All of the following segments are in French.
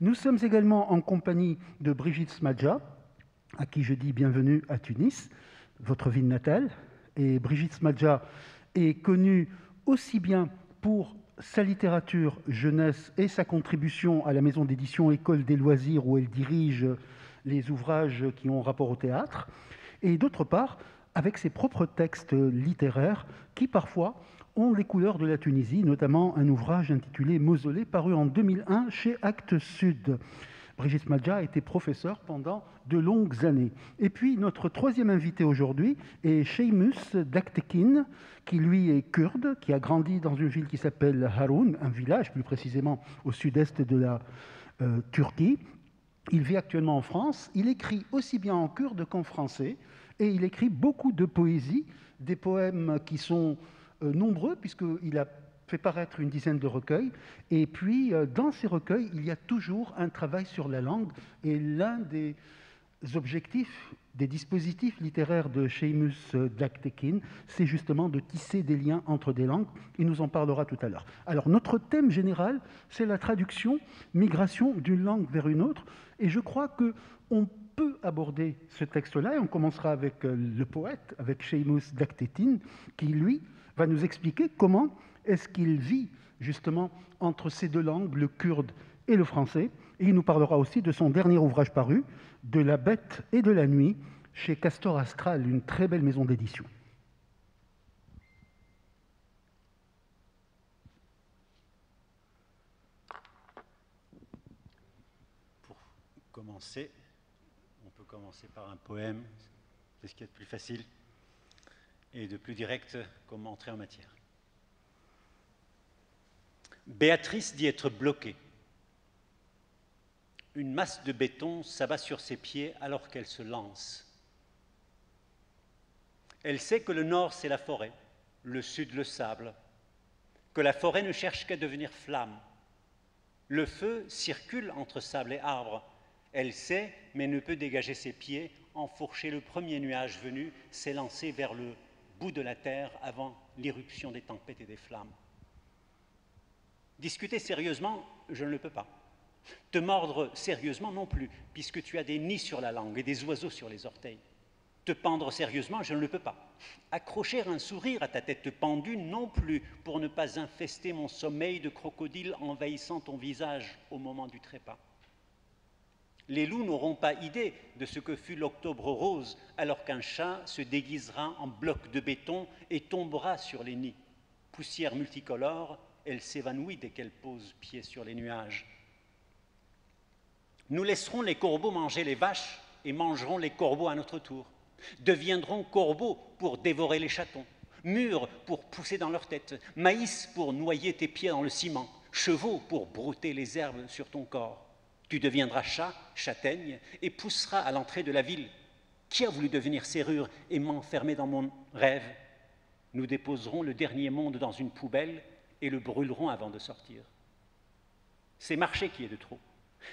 Nous sommes également en compagnie de Brigitte Smadja, à qui je dis bienvenue à Tunis, votre ville natale. Et Brigitte Smadja est connue aussi bien pour sa littérature jeunesse et sa contribution à la maison d'édition École des loisirs où elle dirige les ouvrages qui ont rapport au théâtre, et d'autre part avec ses propres textes littéraires qui parfois ont les couleurs de la Tunisie, notamment un ouvrage intitulé Mausolée paru en 2001 chez Actes Sud. Brigitte Madja a été professeure pendant de longues années. Et puis, notre troisième invité aujourd'hui est Sheamus Daktekin, qui lui est kurde, qui a grandi dans une ville qui s'appelle Harun, un village plus précisément au sud-est de la euh, Turquie. Il vit actuellement en France. Il écrit aussi bien en kurde qu'en français. Et il écrit beaucoup de poésie, des poèmes qui sont nombreux, puisqu'il a fait paraître une dizaine de recueils. Et puis, euh, dans ces recueils, il y a toujours un travail sur la langue. Et l'un des objectifs, des dispositifs littéraires de Seamus Daktekin, c'est justement de tisser des liens entre des langues. Il nous en parlera tout à l'heure. Alors, notre thème général, c'est la traduction, migration d'une langue vers une autre. Et je crois que on peut aborder ce texte-là, et on commencera avec euh, le poète, avec Seamus Daktekin, qui, lui, va nous expliquer comment est-ce qu'il vit justement entre ces deux langues, le kurde et le français. Et il nous parlera aussi de son dernier ouvrage paru, De la bête et de la nuit, chez Castor Astral, une très belle maison d'édition. Pour commencer, on peut commencer par un poème, c'est ce qui est de plus facile et de plus direct comme entrer en matière. Béatrice dit être bloquée. Une masse de béton s'abat sur ses pieds alors qu'elle se lance. Elle sait que le nord, c'est la forêt, le sud, le sable, que la forêt ne cherche qu'à devenir flamme. Le feu circule entre sable et arbre. Elle sait, mais ne peut dégager ses pieds, enfourcher le premier nuage venu, s'élancer vers le bout de la terre avant l'irruption des tempêtes et des flammes. Discuter sérieusement, je ne le peux pas. Te mordre sérieusement non plus, puisque tu as des nids sur la langue et des oiseaux sur les orteils. Te pendre sérieusement, je ne le peux pas. Accrocher un sourire à ta tête pendue non plus, pour ne pas infester mon sommeil de crocodile envahissant ton visage au moment du trépas. Les loups n'auront pas idée de ce que fut l'octobre rose, alors qu'un chat se déguisera en bloc de béton et tombera sur les nids. Poussière multicolore, elle s'évanouit dès qu'elle pose pied sur les nuages. Nous laisserons les corbeaux manger les vaches et mangerons les corbeaux à notre tour. Deviendront corbeaux pour dévorer les chatons, mûrs pour pousser dans leur tête, maïs pour noyer tes pieds dans le ciment, chevaux pour brouter les herbes sur ton corps. Tu deviendras chat, châtaigne, et pousseras à l'entrée de la ville. Qui a voulu devenir serrure et m'enfermer dans mon rêve? Nous déposerons le dernier monde dans une poubelle et le brûlerons avant de sortir. C'est marcher qui est de trop.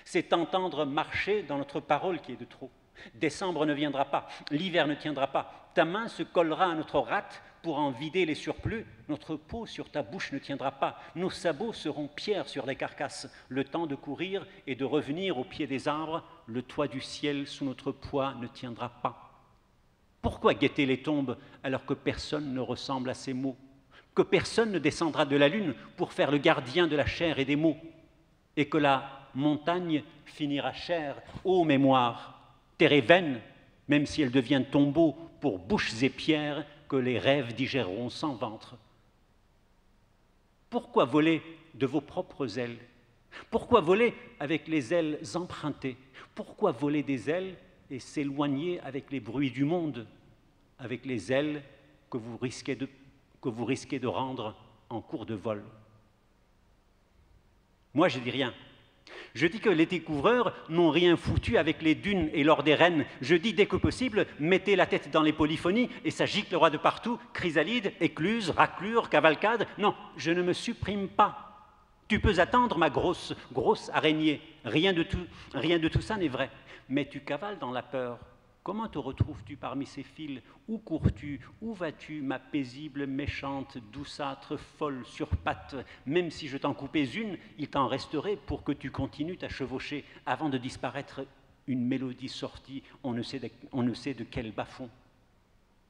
C'est entendre marcher dans notre parole qui est de trop. Décembre ne viendra pas, l'hiver ne tiendra pas. Ta main se collera à notre rate pour en vider les surplus. Notre peau sur ta bouche ne tiendra pas. Nos sabots seront pierres sur les carcasses. Le temps de courir et de revenir au pied des arbres, le toit du ciel sous notre poids ne tiendra pas. Pourquoi guetter les tombes alors que personne ne ressemble à ces mots? Que personne ne descendra de la lune pour faire le gardien de la chair et des mots? Et que la montagne finira chère, ô mémoire Terre vaine, même si elle devient tombeau pour bouches et pierres que les rêves digéreront sans ventre. Pourquoi voler de vos propres ailes? Pourquoi voler avec les ailes empruntées? Pourquoi voler des ailes et s'éloigner avec les bruits du monde, avec les ailes que vous risquez de, que vous risquez de rendre en cours de vol? Moi, je dis rien. Je dis que les découvreurs n'ont rien foutu avec les dunes et l'or des rennes. Je dis dès que possible, mettez la tête dans les polyphonies et ça gicle roi de partout, chrysalide, écluse, raclure, cavalcade. Non, je ne me supprime pas. Tu peux attendre ma grosse, grosse araignée. Rien de tout, rien de tout ça n'est vrai. Mais tu cavales dans la peur. Comment te retrouves-tu parmi ces fils? Où cours-tu? Où vas-tu, ma paisible, méchante, douceâtre, folle, sur pattes Même si je t'en coupais une, il t'en resterait pour que tu continues à chevaucher avant de disparaître une mélodie sortie, on ne sait de, on ne sait de quel bas-fond.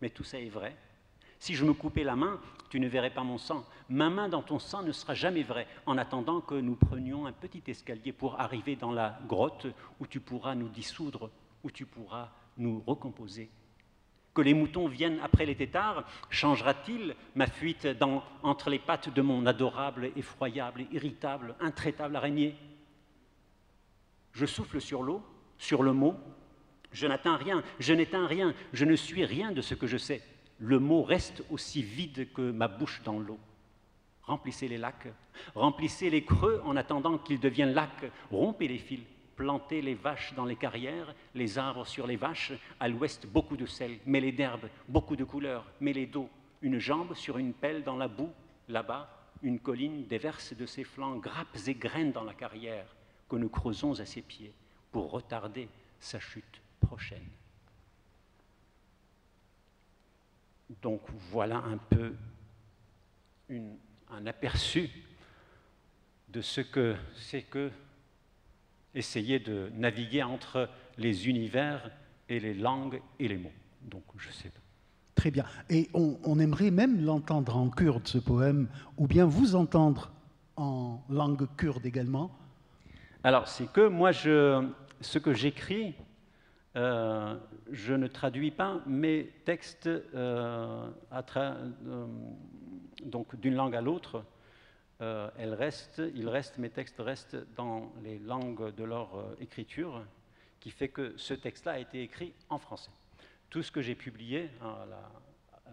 Mais tout ça est vrai. Si je me coupais la main, tu ne verrais pas mon sang. Ma main dans ton sang ne sera jamais vraie, en attendant que nous prenions un petit escalier pour arriver dans la grotte où tu pourras nous dissoudre, où tu pourras nous recomposer Que les moutons viennent après les têtards Changera-t-il ma fuite dans, entre les pattes de mon adorable, effroyable, irritable, intraitable araignée? Je souffle sur l'eau, sur le mot. Je n'atteins rien, je n'éteins rien, je ne suis rien de ce que je sais. Le mot reste aussi vide que ma bouche dans l'eau. Remplissez les lacs, remplissez les creux en attendant qu'ils deviennent lacs, rompez les fils, planter les vaches dans les carrières, les arbres sur les vaches, à l'ouest beaucoup de sel, mêlé d'herbes, beaucoup de couleurs, mêlé d'eau, une jambe sur une pelle dans la boue, là-bas, une colline déverse de ses flancs grappes et graines dans la carrière que nous creusons à ses pieds pour retarder sa chute prochaine. Donc voilà un peu un aperçu de ce que c'est que essayer de naviguer entre les univers et les langues et les mots. Donc, je sais pas. Très bien. Et on, on aimerait même l'entendre en kurde, ce poème, ou bien vous entendre en langue kurde également? Alors, c'est que moi, je, ce que j'écris, euh, je ne traduis pas mes textes euh, euh, donc d'une langue à l'autre euh, ils restent, mes textes restent dans les langues de leur euh, écriture, qui fait que ce texte-là a été écrit en français. Tout ce que j'ai publié, hein,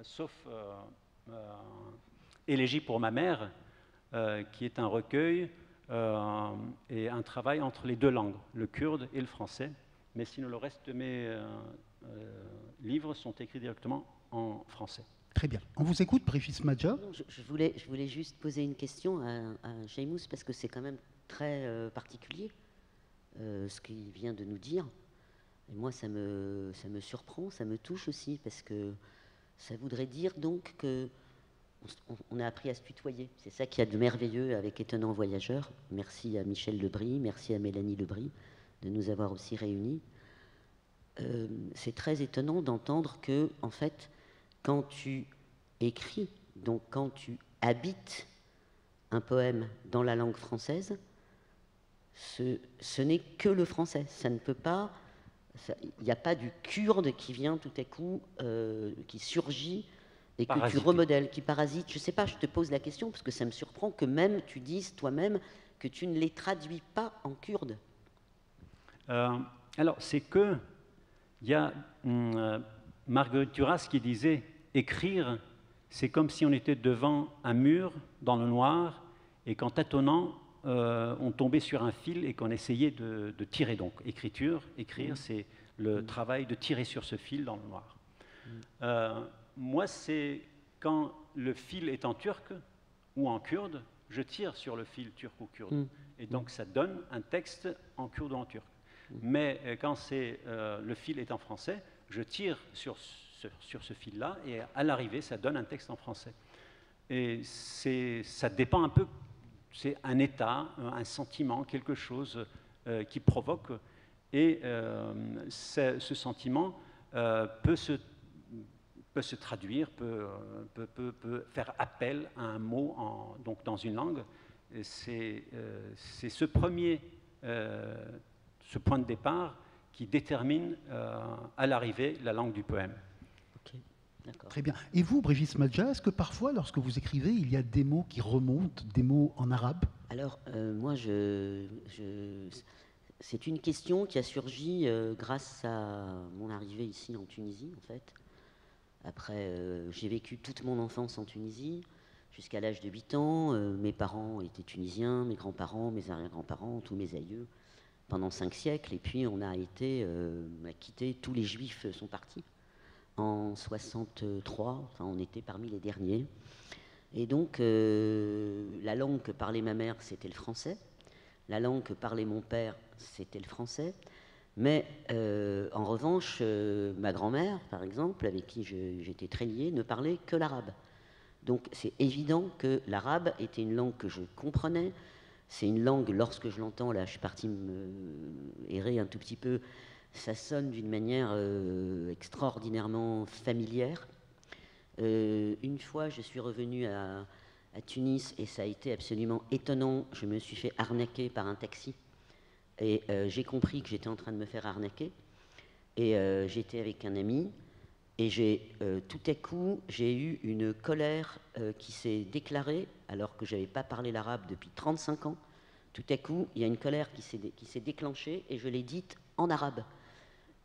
sauf euh, Élégie pour ma mère, qui est un recueil et un travail entre les deux langues, le kurde et le français. Mais sinon, le reste de mes livres sont écrits directement en français. Très bien. On vous écoute, Brigitte Madja je, voulais, juste poser une question à, à parce que c'est quand même très euh, particulier euh, ce qu'il vient de nous dire. Et moi, ça me, ça me surprend, ça me touche aussi, parce que ça voudrait dire donc que on, on a appris à se tutoyer. C'est ça qui a de merveilleux avec Étonnant Voyageur. Merci à Michel Lebris, merci à Mélanie Lebris de nous avoir aussi réunis. Euh, c'est très étonnant d'entendre que, en fait, quand tu écris, donc quand tu habites un poème dans la langue française, ce, ce n'est que le français. Ça ne peut pas. Il n'y a pas du kurde qui vient tout à coup, euh, qui surgit et que tu remodèles, qui parasite. Je ne sais pas, je te pose la question parce que ça me surprend que même tu dises toi-même que tu ne les traduis pas en kurde. Euh, alors, c'est que il y a hum, euh, Marguerite Duras qui disait écrire, c'est comme si on était devant un mur dans le noir et qu'en tâtonnant, euh, on tombait sur un fil et qu'on essayait de, de, tirer. Donc, écriture, écrire, mmh. c'est le mmh. travail de tirer sur ce fil dans le noir. Mmh. Euh, moi, c'est quand le fil est en turc ou en kurde, je tire sur le fil turc ou kurde. Et donc, ça donne un texte en kurde ou en turc. Mais euh, quand c'est, euh, le fil est en français, je tire sur sur ce fil-là, et à l'arrivée, ça donne un texte en français. Et ça dépend un peu, c'est un état, un sentiment, quelque chose euh, qui provoque, et euh, ce sentiment euh, peut, se, peut se traduire, peut, peut, peut, faire appel à un mot en, donc dans une langue. C'est euh, ce premier, euh, ce point de départ qui détermine euh, à l'arrivée la langue du poème. Très bien. Et vous, Brigitte Madja, est-ce que parfois, lorsque vous écrivez, il y a des mots qui remontent, des mots en arabe? Alors, euh, moi, je, je c'est une question qui a surgi euh, grâce à mon arrivée ici en Tunisie, en fait. Après, euh, j'ai vécu toute mon enfance en Tunisie, jusqu'à l'âge de 8 ans. Mes parents étaient tunisiens, mes grands-parents, mes arrière-grands-parents, tous mes aïeux, pendant cinq siècles. Et puis, on a été quitté, tous les juifs sont partis en 63, enfin on était parmi les derniers. Et donc euh, la langue que parlait ma mère, c'était le français. La langue que parlait mon père, c'était le français. Mais en revanche, ma grand-mère, par exemple, avec qui j'étais très lié, ne parlait que l'arabe. Donc c'est évident que l'arabe était une langue que je comprenais. C'est une langue, lorsque je l'entends, là je suis parti me errer un tout petit peu, ça sonne d'une manière euh, extraordinairement familière. Euh, une fois, je suis revenu à, Tunis et ça a été absolument étonnant. Je me suis fait arnaquer par un taxi et euh, j'ai compris que j'étais en train de me faire arnaquer. Et j'étais avec un ami et tout à coup, j'ai eu une colère qui s'est déclarée, alors que je n'avais pas parlé l'arabe depuis 35 ans. Tout à coup, il y a une colère qui s'est déclenchée et je l'ai dite en arabe.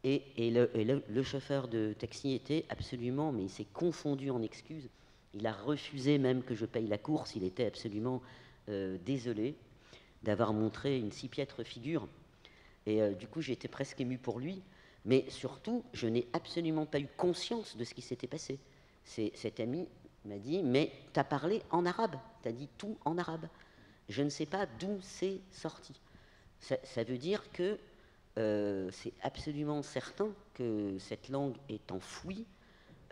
Et, le, chauffeur de taxi était absolument, mais il s'est confondu en excuses. Il a refusé même que je paye la course. Il était absolument euh, désolé d'avoir montré une si piètre figure. Et du coup, j'étais presque ému pour lui. Mais surtout, je n'ai absolument pas eu conscience de ce qui s'était passé. Cet ami m'a dit, mais tu as parlé en arabe, tu as dit tout en arabe. Je ne sais pas d'où c'est sorti. Ça, veut dire que euh, c'est absolument certain que cette langue est enfouie.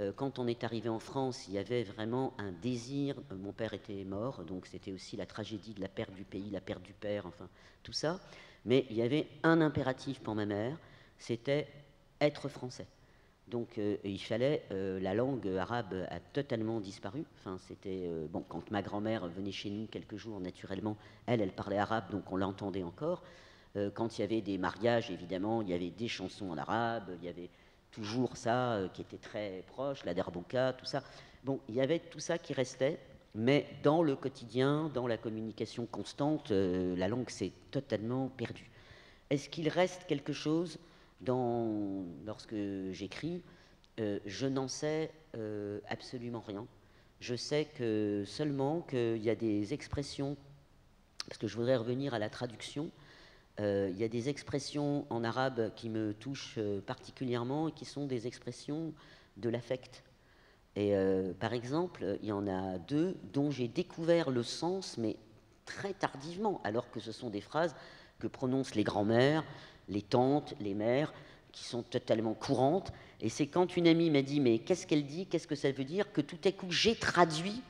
Euh, quand on est arrivé en France, il y avait vraiment un désir. Euh, mon père était mort, donc c'était aussi la tragédie de la perte du pays, la perte du père, enfin tout ça. Mais il y avait un impératif pour ma mère, c'était être français. Donc il fallait, la langue arabe a totalement disparu. Enfin, c'était bon quand ma grand-mère venait chez nous quelques jours, naturellement, elle, elle parlait arabe, donc on l'entendait encore. Quand il y avait des mariages, évidemment, il y avait des chansons en arabe, il y avait toujours ça qui était très proche, la derbouka, tout ça. Bon, il y avait tout ça qui restait, mais dans le quotidien, dans la communication constante, la langue s'est totalement perdue. Est-ce qu'il reste quelque chose lorsque j'écris, euh, je n'en sais euh, absolument rien. Je sais que seulement qu'il y a des expressions, parce que je voudrais revenir à la traduction, euh, il y a des expressions en arabe qui me touchent particulièrement et qui sont des expressions de l'affect. Et par exemple, il y en a deux dont j'ai découvert le sens, mais très tardivement, alors que ce sont des phrases que prononcent les grands-mères, les tantes, les mères, qui sont totalement courantes. Et c'est quand une amie m'a dit Mais qu'est-ce qu'elle dit? Qu'est-ce que ça veut dire? Que tout à coup, j'ai traduit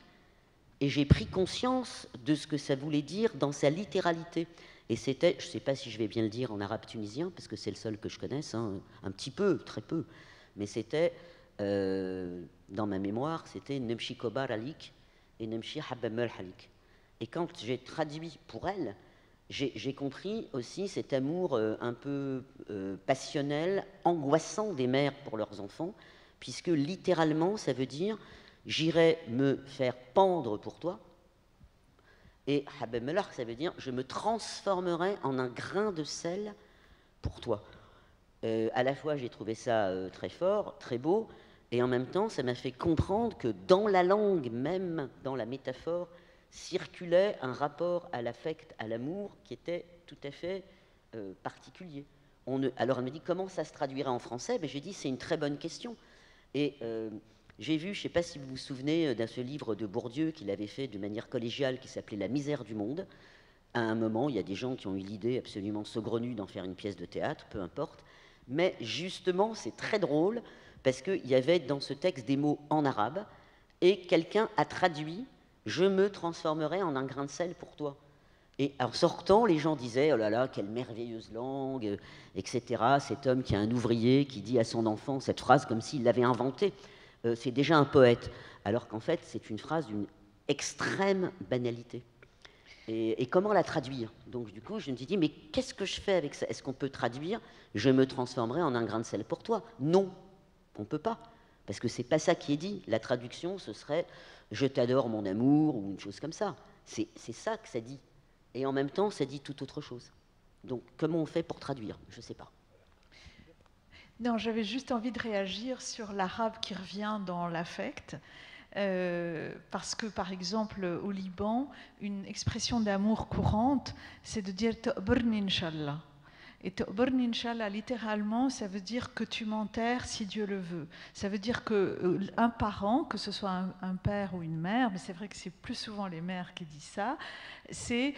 et j'ai pris conscience de ce que ça voulait dire dans sa littéralité. Et c'était, je ne sais pas si je vais bien le dire en arabe tunisien, parce que c'est le seul que je connaisse, hein, un petit peu, très peu, mais c'était, euh, dans ma mémoire, c'était Nemshi Kobar Alik et Nemshi Habamel Halik. Et quand j'ai traduit pour elle, j'ai compris aussi cet amour euh, un peu euh, passionnel, angoissant des mères pour leurs enfants, puisque littéralement, ça veut dire j'irai me faire pendre pour toi. Et Habemelar, ça veut dire je me transformerai en un grain de sel pour toi. Euh, à la fois, j'ai trouvé ça très fort, très beau, et en même temps, ça m'a fait comprendre que dans la langue, même dans la métaphore, circulait un rapport à l'affect, à l'amour, qui était tout à fait euh, particulier. Alors elle me dit comment ça se traduirait en français? Ben, J'ai dit c'est une très bonne question. Et euh, j'ai vu, je ne sais pas si vous vous souvenez euh, d'un ce livre de Bourdieu qu'il avait fait de manière collégiale qui s'appelait La misère du monde. À un moment, il y a des gens qui ont eu l'idée absolument saugrenue d'en faire une pièce de théâtre, peu importe. Mais justement, c'est très drôle parce qu'il y avait dans ce texte des mots en arabe et quelqu'un a traduit je me transformerai en un grain de sel pour toi. Et en sortant, les gens disaient, oh là là, quelle merveilleuse langue, etc. Cet homme qui est un ouvrier, qui dit à son enfant cette phrase comme s'il l'avait inventée, euh, c'est déjà un poète. Alors qu'en fait, c'est une phrase d'une extrême banalité. Et, comment la traduire? Donc du coup, je me suis dit, mais qu'est-ce que je fais avec ça? Est-ce qu'on peut traduire Je me transformerai en un grain de sel pour toi? Non, on ne peut pas. Parce que c'est pas ça qui est dit. La traduction, ce serait je t'adore mon amour ou une chose comme ça. C'est ça que ça dit. Et en même temps, ça dit tout autre chose. Donc comment on fait pour traduire? Je ne sais pas. Non, j'avais juste envie de réagir sur l'arabe qui revient dans l'affect. Euh, parce que, par exemple, au Liban, une expression d'amour courante, c'est de dire Ta'burni inshallah. Et Ta'burni inshallah, littéralement, ça veut dire que tu m'enterres si Dieu le veut. Ça veut dire que euh, un parent, que ce soit un, père ou une mère, mais c'est vrai que c'est plus souvent les mères qui disent ça, c'est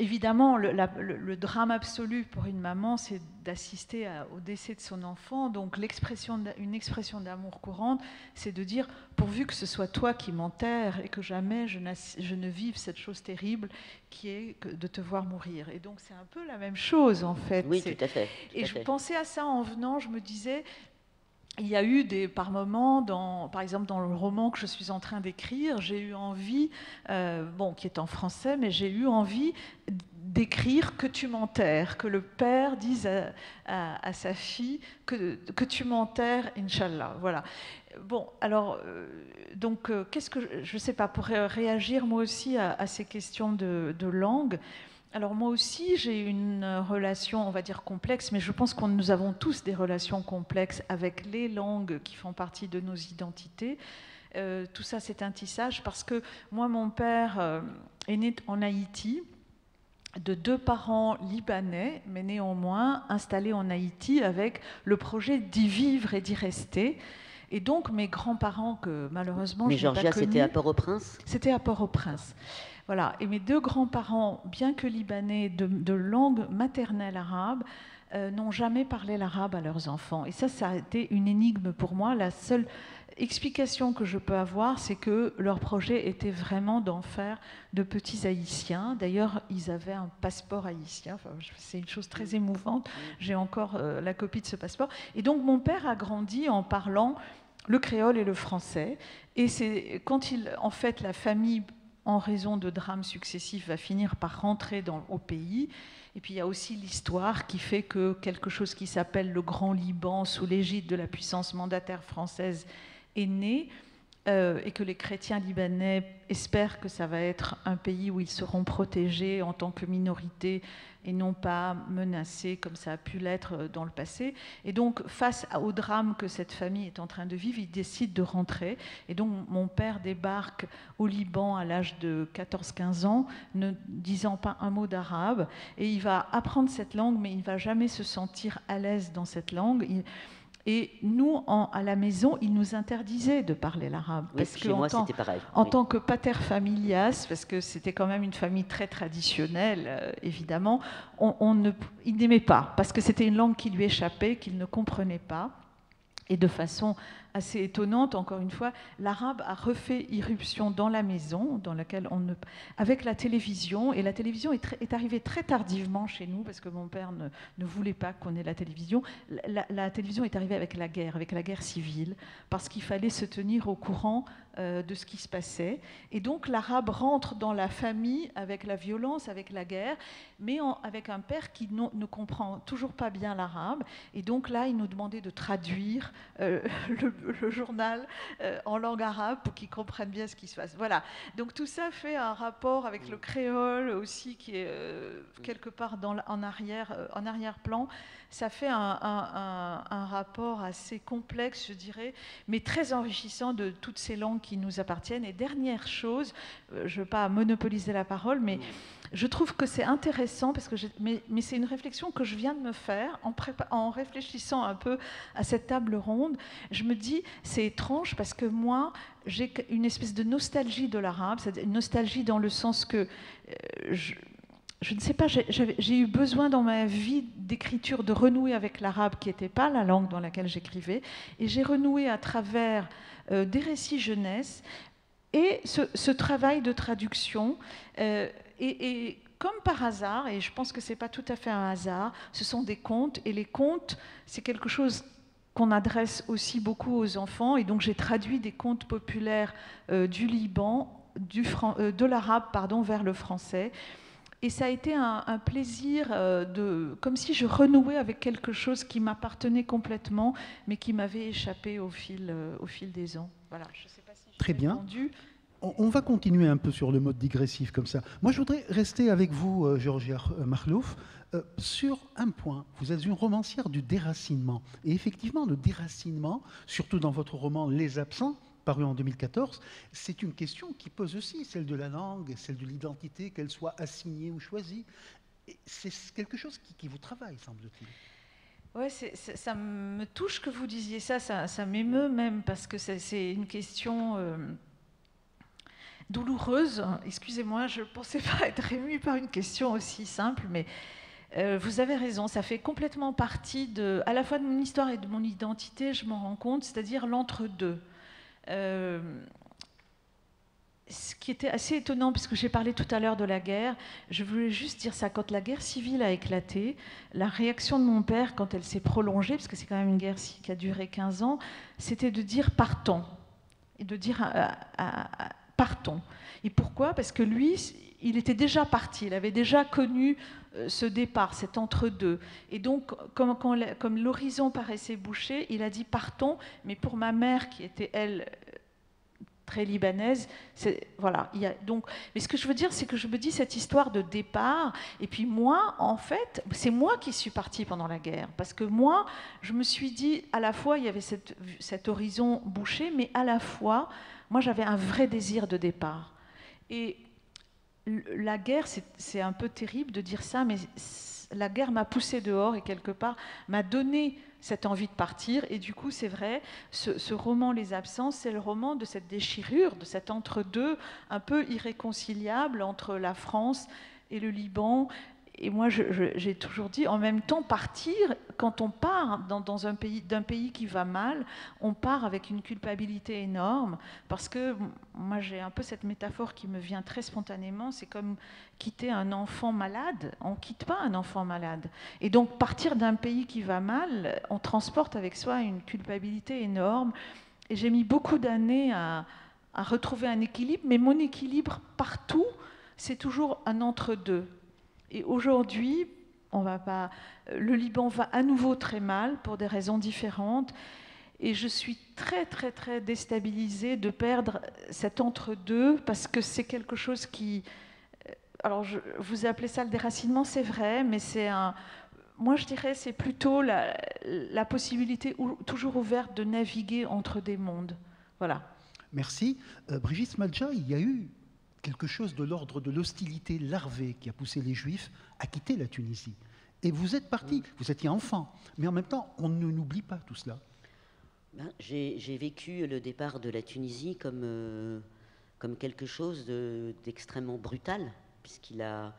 Évidemment, le, drame absolu pour une maman, c'est d'assister au décès de son enfant. Donc, l'expression, une expression d'amour courante, c'est de dire pourvu que ce soit toi qui m'enterre et que jamais je, je, ne vive cette chose terrible qui est de te voir mourir. Et donc, c'est un peu la même chose, en fait. Oui, tout à fait. et je pensais à ça en venant, je me disais, il y a eu des, par moments, dans, par exemple dans le roman que je suis en train d'écrire, j'ai eu envie, euh, bon, qui est en français, mais j'ai eu envie d'écrire que tu m'enterres, que le père dise à, sa fille que, tu m'enterres, Inch'Allah. Voilà. Bon, alors, euh, donc, euh, qu'est-ce que je ne sais pas, pour réagir moi aussi à, ces questions de langue, alors moi aussi, j'ai une relation, on va dire, complexe, mais je pense que nous avons tous des relations complexes avec les langues qui font partie de nos identités. Euh, tout ça, c'est un tissage parce que moi, mon père euh, est né en Haïti de deux parents libanais, mais néanmoins installés en Haïti avec le projet d'y vivre et d'y rester. Et donc mes grands-parents, que malheureusement mais je n'ai pas c'était à Port-au-Prince? C'était à Port-au-Prince. Voilà. Et mes deux grands-parents, bien que libanais de, langue maternelle arabe, euh, n'ont jamais parlé l'arabe à leurs enfants. Et ça, ça a été une énigme pour moi. La seule explication que je peux avoir, c'est que leur projet était vraiment d'en faire de petits haïtiens. D'ailleurs, ils avaient un passeport haïtien. c'est une chose très émouvante. J'ai encore euh, la copie de ce passeport. Et donc, mon père a grandi en parlant le créole et le français. Et c'est quand il, en fait, la famille en raison de drames successifs, va finir par rentrer dans, au pays. Et puis il y a aussi l'histoire qui fait que quelque chose qui s'appelle le Grand Liban, sous l'égide de la puissance mandataire française, est né. Euh, et que les chrétiens libanais espèrent que ça va être un pays où ils seront protégés en tant que minorité et non pas menacés comme ça a pu l'être euh, dans le passé. Et donc, face au drame que cette famille est en train de vivre, ils décident de rentrer. Et donc, mon père débarque au Liban à l'âge de 14-15 ans, ne disant pas un mot d'arabe. Et il va apprendre cette langue, mais il ne va jamais se sentir à l'aise dans cette langue. Et nous, à la maison, ils nous interdisaient de parler l'arabe. parce que moi, tant, pareil. en tant que pater familias, parce que c'était quand même une famille très traditionnelle, euh, évidemment, on, ne, il n'aimait pas, parce que c'était une langue qui lui échappait, qu'il ne comprenait pas. Et de façon assez étonnante, encore une fois, l'arabe a refait irruption dans la maison, dans laquelle on ne, avec la télévision. Et la télévision est, arrivée très tardivement chez nous, parce que mon père ne, voulait pas qu'on ait la télévision. La, la, télévision est arrivée avec la guerre, avec la guerre civile, parce qu'il fallait se tenir au courant euh, de ce qui se passait. Et donc l'arabe rentre dans la famille avec la violence, avec la guerre, mais avec un père qui ne comprend toujours pas bien l'arabe. Et donc là, il nous demandait de traduire euh, le, journal euh, en langue arabe pour qu'ils comprennent bien ce qui se passe. Voilà. Donc tout ça fait un rapport avec le créole aussi qui est quelque part dans, en arrière, en arrière-plan ça fait un, rapport assez complexe, je dirais, mais très enrichissant de toutes ces langues qui nous appartiennent. Et dernière chose, euh, je ne veux pas monopoliser la parole, mais je trouve que c'est intéressant, parce que mais, c'est une réflexion que je viens de me faire en, réfléchissant un peu à cette table ronde. Je me dis, c'est étrange parce que moi, j'ai une espèce de nostalgie de l'arabe, c'est une nostalgie dans le sens que euh, je, je ne sais pas, j'ai eu besoin dans ma vie d'écriture de renouer avec l'arabe qui n'était pas la langue dans laquelle j'écrivais, et j'ai renoué à travers euh, des récits jeunesse et ce, travail de traduction. Euh, et, comme par hasard, et je pense que ce n'est pas tout à fait un hasard, ce sont des contes, et les contes, c'est quelque chose qu'on adresse aussi beaucoup aux enfants, et donc j'ai traduit des contes populaires euh, du Liban, du, de l'arabe pardon, vers le français. Et ça a été un, plaisir, euh, de, comme si je renouais avec quelque chose qui m'appartenait complètement, mais qui m'avait échappé au fil, euh, au fil des ans. Voilà, je sais pas si Très bien. On, va continuer un peu sur le mode digressif comme ça. Moi, je voudrais rester avec vous, euh, Georgia Marlouf, sur un point. Vous êtes une romancière du déracinement. Et effectivement, le déracinement, surtout dans votre roman Les Absents, paru en 2014, c'est une question qui pose aussi celle de la langue, celle de l'identité, qu'elle soit assignée ou choisie. C'est quelque chose qui, vous travaille, semble-t-il. Oui, ça me touche que vous disiez ça, ça, m'émeut même, parce que c'est une question... Euh, douloureuse. Excusez-moi, je ne pensais pas être émue par une question aussi simple, mais euh, vous avez raison, ça fait complètement partie de, à la fois de mon histoire et de mon identité, je m'en rends compte, c'est-à-dire l'entre-deux. Euh, ce qui était assez étonnant, puisque j'ai parlé tout à l'heure de la guerre, je voulais juste dire ça, quand la guerre civile a éclaté, la réaction de mon père, quand elle s'est prolongée, parce que c'est quand même une guerre qui a duré 15 ans, c'était de dire partons, et de dire partons. Et pourquoi? Parce que lui, il était déjà parti, il avait déjà connu euh, ce départ, cet entre-deux. Et donc, comme, l'horizon paraissait bouché, il a dit partons, mais pour ma mère, qui était, elle, très libanaise. Voilà. Donc, mais ce que je veux dire, c'est que je me dis cette histoire de départ. Et puis moi, en fait, c'est moi qui suis partie pendant la guerre. Parce que moi, je me suis dit, à la fois, il y avait cet horizon bouché, mais à la fois, moi, j'avais un vrai désir de départ. Et la guerre, c'est un peu terrible de dire ça, mais la guerre m'a poussé dehors et quelque part m'a donné cette envie de partir. Et du coup, c'est vrai, ce, roman Les Absences, c'est le roman de cette déchirure, de cet entre-deux un peu irréconciliable entre la France et le Liban, et moi, j'ai toujours dit, en même temps, partir, quand on part dans, pays, d'un pays qui va mal, on part avec une culpabilité énorme, parce que moi, j'ai un peu cette métaphore qui me vient très spontanément, c'est comme quitter un enfant malade. On ne quitte pas un enfant malade. Et donc, partir d'un pays qui va mal, on transporte avec soi une culpabilité énorme. Et j'ai mis beaucoup d'années à retrouver un équilibre, mais mon équilibre partout, c'est toujours un entre-deux. Et aujourd'hui, on va pas, le Liban va à nouveau très mal pour des raisons différentes. Et je suis très, très, très déstabilisée de perdre cet entre-deux parce que c'est quelque chose qui. Euh, alors, je, vous appelez ça le déracinement, c'est vrai, mais c'est un. Moi, je dirais c'est plutôt la, possibilité toujours ouverte de naviguer entre des mondes. Voilà. Merci. Euh, Brigitte Smadja, il y a eu quelque chose de l'ordre de l'hostilité larvée qui a poussé les Juifs à quitter la Tunisie. Et vous êtes parti, vous étiez enfant, mais en même temps, on ne n'oublie pas tout cela. Ben, j'ai vécu le départ de la Tunisie comme, euh, comme quelque chose d'extrêmement brutal, puisqu'il a,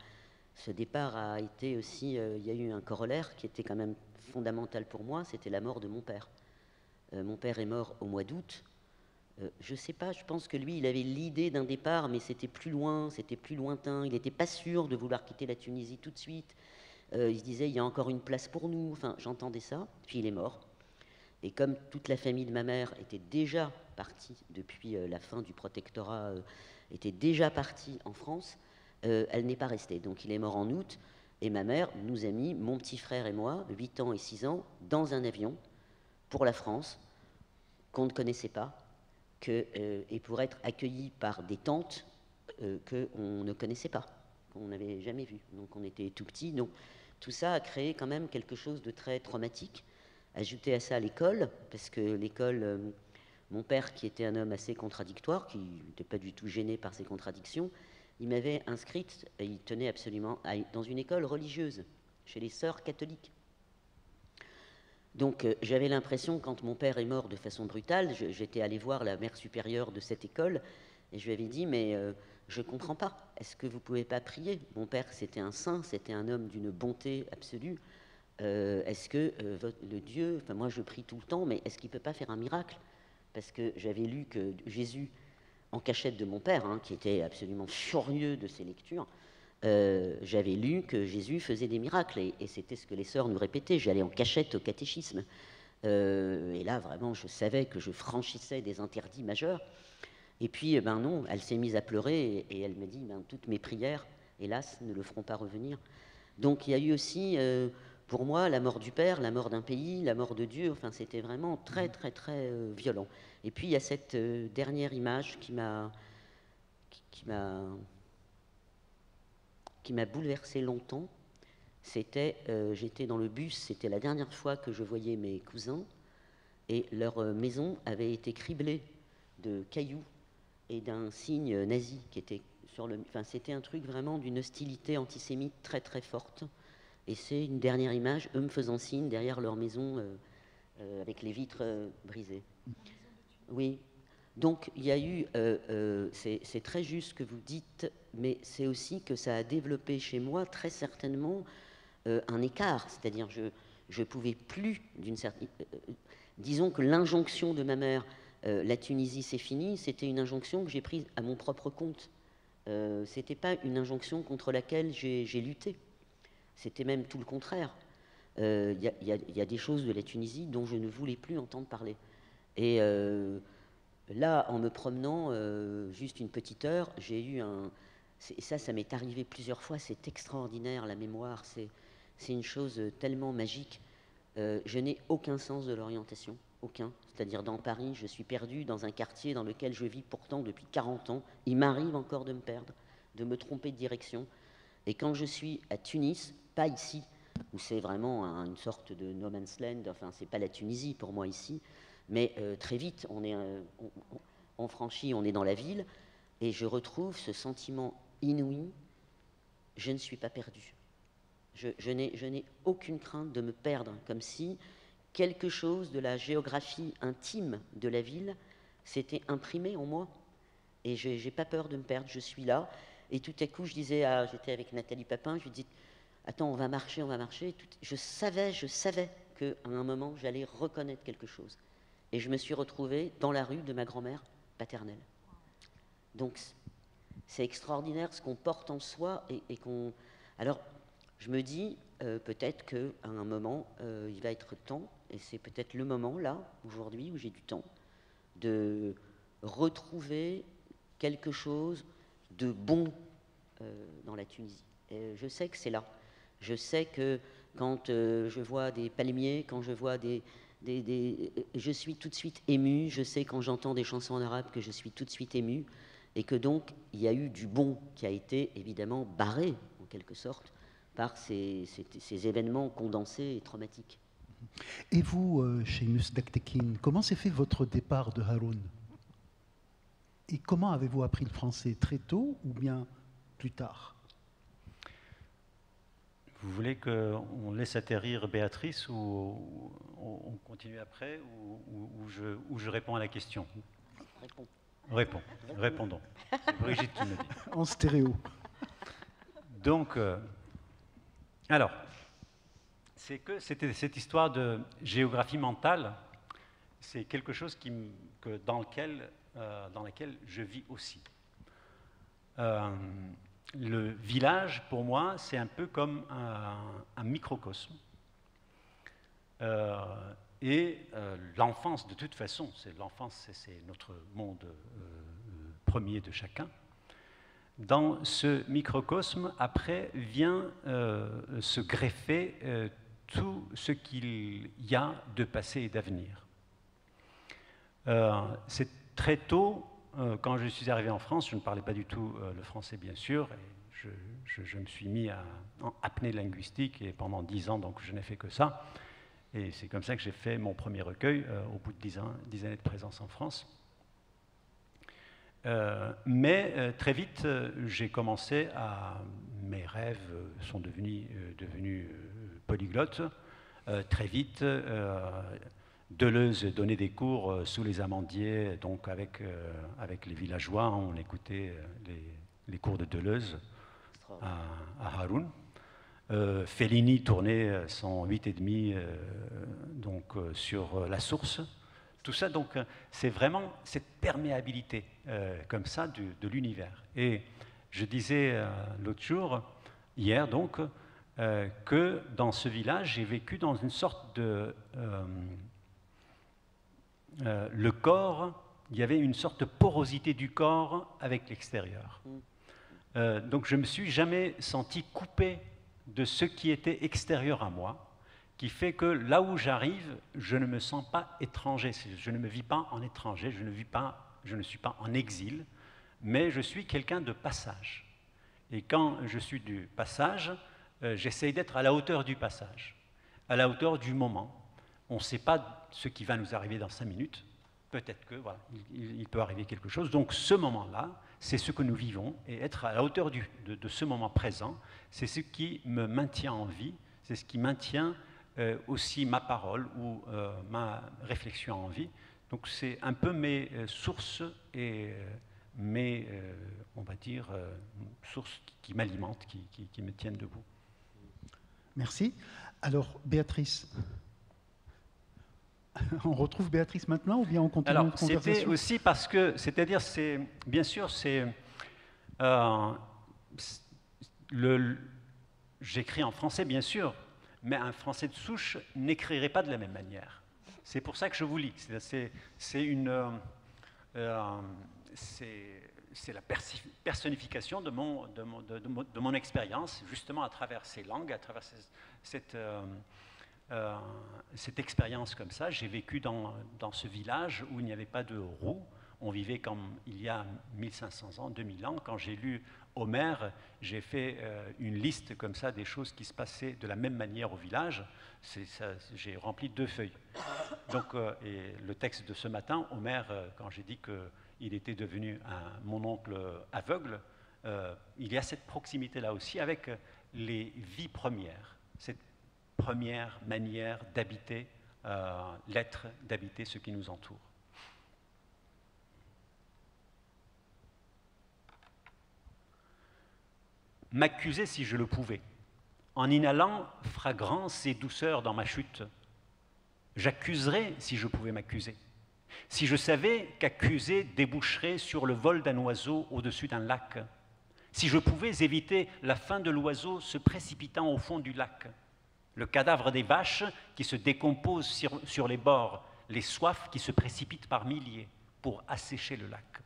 ce départ a été aussi, euh, il y a eu un corollaire qui était quand même fondamental pour moi, c'était la mort de mon père. Euh, mon père est mort au mois d'août, euh, je ne sais pas, je pense que lui, il avait l'idée d'un départ, mais c'était plus loin, c'était plus lointain. Il n'était pas sûr de vouloir quitter la Tunisie tout de suite. Euh, il se disait, il y a encore une place pour nous. Enfin, j'entendais ça. Puis il est mort. Et comme toute la famille de ma mère était déjà partie depuis euh, la fin du protectorat, était déjà partie en France, elle n'est pas restée. Donc il est mort en août. Et ma mère nous a mis, mon petit frère et moi, 8 ans et 6 ans, dans un avion pour la France qu'on ne connaissait pas euh, et pour être accueillis par des tantes euh, qu'on ne connaissait pas, qu'on n'avait jamais vues. Donc on était tout petits. Donc tout ça a créé quand même quelque chose de très traumatique. Ajouter à ça l'école, parce que l'école, euh, mon père qui était un homme assez contradictoire, qui n'était pas du tout gêné par ses contradictions, il m'avait inscrite, et il tenait absolument, dans une école religieuse, chez les sœurs catholiques. Donc euh, j'avais l'impression, quand mon père est mort de façon brutale, j'étais allé voir la mère supérieure de cette école et je lui avais dit, mais euh, je ne comprends pas, est-ce que vous ne pouvez pas prier? Mon père, c'était un saint, c'était un homme d'une bonté absolue. Euh, est-ce que le Dieu, enfin moi je prie tout le temps, mais est-ce qu'il ne peut pas faire un miracle? Parce que j'avais lu que Jésus, en cachette de mon père, hein, qui était absolument furieux de ses lectures, euh, j'avais lu que Jésus faisait des miracles, et, c'était ce que les sœurs nous répétaient. J'allais en cachette au catéchisme. Euh, et là, vraiment, je savais que je franchissais des interdits majeurs. Et puis, eh ben non, elle s'est mise à pleurer, et, elle me dit, ben, toutes mes prières, hélas, ne le feront pas revenir. Donc il y a eu aussi, euh, pour moi, la mort du Père, la mort d'un pays, la mort de Dieu, enfin, c'était vraiment très, très, très violent. Et puis, il y a cette dernière image qui m'a... qui m'a qui m'a bouleversé longtemps, c'était, euh, j'étais dans le bus, c'était la dernière fois que je voyais mes cousins, et leur euh, maison avait été criblée de cailloux et d'un signe nazi qui était sur le... Enfin, c'était un truc vraiment d'une hostilité antisémite très très forte. Et c'est une dernière image, eux me faisant signe derrière leur maison euh, avec les vitres brisées. Oui. Donc il y a eu, euh, euh, c'est très juste ce que vous dites, mais c'est aussi que ça a développé chez moi très certainement euh, un écart, c'est-à-dire je je pouvais plus d'une certaine, disons que l'injonction de ma mère, la Tunisie c'est fini, c'était une injonction que j'ai prise à mon propre compte. c'était pas une injonction contre laquelle j'ai lutté. C'était même tout le contraire. Il y, y, a des choses de la Tunisie dont je ne voulais plus entendre parler. Et Là, en me promenant euh, juste une petite heure, j'ai eu un... Et ça, ça m'est arrivé plusieurs fois, c'est extraordinaire, la mémoire, c'est une chose tellement magique. Euh, je n'ai aucun sens de l'orientation, aucun. C'est-à-dire dans Paris, je suis perdu dans un quartier dans lequel je vis pourtant depuis 40 ans. Il m'arrive encore de me perdre, de me tromper de direction. Et quand je suis à Tunis, pas ici, où c'est vraiment une sorte de no man's land, enfin c'est pas la Tunisie pour moi ici, mais euh, très vite, euh, on, franchit, on est dans la ville, et je retrouve ce sentiment inouï, je ne suis pas perdu. Je, je n'ai aucune crainte de me perdre, comme si quelque chose de la géographie intime de la ville s'était imprimé en moi. Et je n'ai pas peur de me perdre, je suis là. Et tout à coup, je disais, j'étais avec Nathalie Papin, je lui dis, attends, on va marcher, on va marcher. je savais, je savais qu'à un moment, j'allais reconnaître quelque chose. Et je me suis retrouvée dans la rue de ma grand-mère paternelle. Donc, c'est extraordinaire ce qu'on porte en soi et, qu'on. Alors, je me dis euh, peut-être qu'à un moment, euh, il va être temps, et c'est peut-être le moment là, aujourd'hui, où j'ai du temps, de retrouver quelque chose de bon euh, dans la Tunisie. Je sais que c'est là. Je sais que quand je vois des palmiers, quand je vois des, je suis tout de suite ému. Je sais quand j'entends des chansons en arabe que je suis tout de suite ému. Et que donc, il y a eu du bon qui a été évidemment barré, en quelque sorte, par ces, événements condensés et traumatiques. Et vous, euh, chez Daktekin, comment s'est fait votre départ de Haroun? Et comment avez-vous appris le français? Très tôt ou bien plus tard? Vous voulez qu'on laisse atterrir Béatrice ou on continue après ou, je, réponds à la question? Réponds. Réponds. Répondons. C'est Brigitte qui me dit. En stéréo. Donc, euh, alors, c'est que cette histoire de géographie mentale, c'est quelque chose qui, que dans, lequel, euh, dans laquelle je vis aussi. Euh, le village, pour moi, c'est un peu comme un, microcosme. Euh, et euh, l'enfance, de toute façon, c'est l'enfance, c'est notre monde euh, premier de chacun. Dans ce microcosme, après, vient se greffer tout ce qu'il y a de passé et d'avenir. c'est très tôt quand je suis arrivé en France, je ne parlais pas du tout euh, le français, bien sûr. Je, me suis mis à, en apnée linguistique et pendant dix ans, donc je n'ai fait que ça. Et c'est comme ça que j'ai fait mon premier recueil euh, au bout de dix, années de présence en France. mais très vite, j'ai commencé à. Mes rêves sont devenus, devenus polyglottes. très vite, Deleuze donnait des cours euh, sous les amandiers, donc avec, euh, avec les villageois, on écoutait euh, les, cours de Deleuze à, à Haroun. Fellini tournait son 8,5 euh, donc, sur la source. Tout ça, donc, c'est vraiment cette perméabilité comme ça de l'univers. Et je disais l'autre jour, hier donc, que dans ce village, j'ai vécu dans une sorte de euh, le corps, il y avait une sorte de porosité du corps avec l'extérieur. Mm. Euh, donc je ne me suis jamais senti coupé de ce qui était extérieur à moi, qui fait que là où j'arrive, je ne me sens pas étranger. Je ne me vis pas en étranger, je ne, vis pas, je ne suis pas en exil, mais je suis quelqu'un de passage. Et quand je suis du passage, euh, j'essaye d'être à la hauteur du passage, à la hauteur du moment. On ne sait pas ce qui va nous arriver dans cinq minutes, peut-être que voilà, il, peut arriver quelque chose. Donc ce moment-là, c'est ce que nous vivons, et être à la hauteur de, ce moment présent, c'est ce qui me maintient en vie, c'est ce qui maintient euh, aussi ma parole ou euh, ma réflexion en vie, Donc c'est un peu mes sources et mes, on va dire, sources qui, m'alimentent, qui me tiennent debout. Merci. Alors, Béatrice, on retrouve Béatrice maintenant ou bien on continue Alors, c'était aussi parce que, c'est-à-dire, c'est, bien sûr, c'est. Euh, le, j'écris en français, bien sûr, mais un français de souche n'écrirait pas de la même manière. C'est pour ça que je vous lis. C'est, c'est une. Euh, euh, c'est, la personnification de mon, de mon, de, mon, expérience, justement à travers ces langues, à travers cette, euh, euh, cette expérience comme ça. J'ai vécu dans, dans, ce village où il n'y avait pas de roues. On vivait comme il y a 1500 ans, 2000 ans. Quand j'ai lu Homère, j'ai fait euh, une liste comme ça des choses qui se passaient de la même manière au village. J'ai rempli deux feuilles. Donc, et le texte de ce matin, Homère, quand j'ai dit que il était devenu mon oncle aveugle, euh, il y a cette proximité-là aussi avec les vies premières, cette première manière d'habiter euh, l'être, d'habiter ce qui nous entoure. M'accuser si je le pouvais, en inhalant fragrance et douceur dans ma chute. J'accuserais si je pouvais m'accuser. Si je savais qu'accuser déboucherait sur le vol d'un oiseau au-dessus d'un lac, si je pouvais éviter la fin de l'oiseau se précipitant au fond du lac, le cadavre des vaches qui se décomposent sur, sur les bords, les soifs qui se précipitent par milliers pour assécher le lac.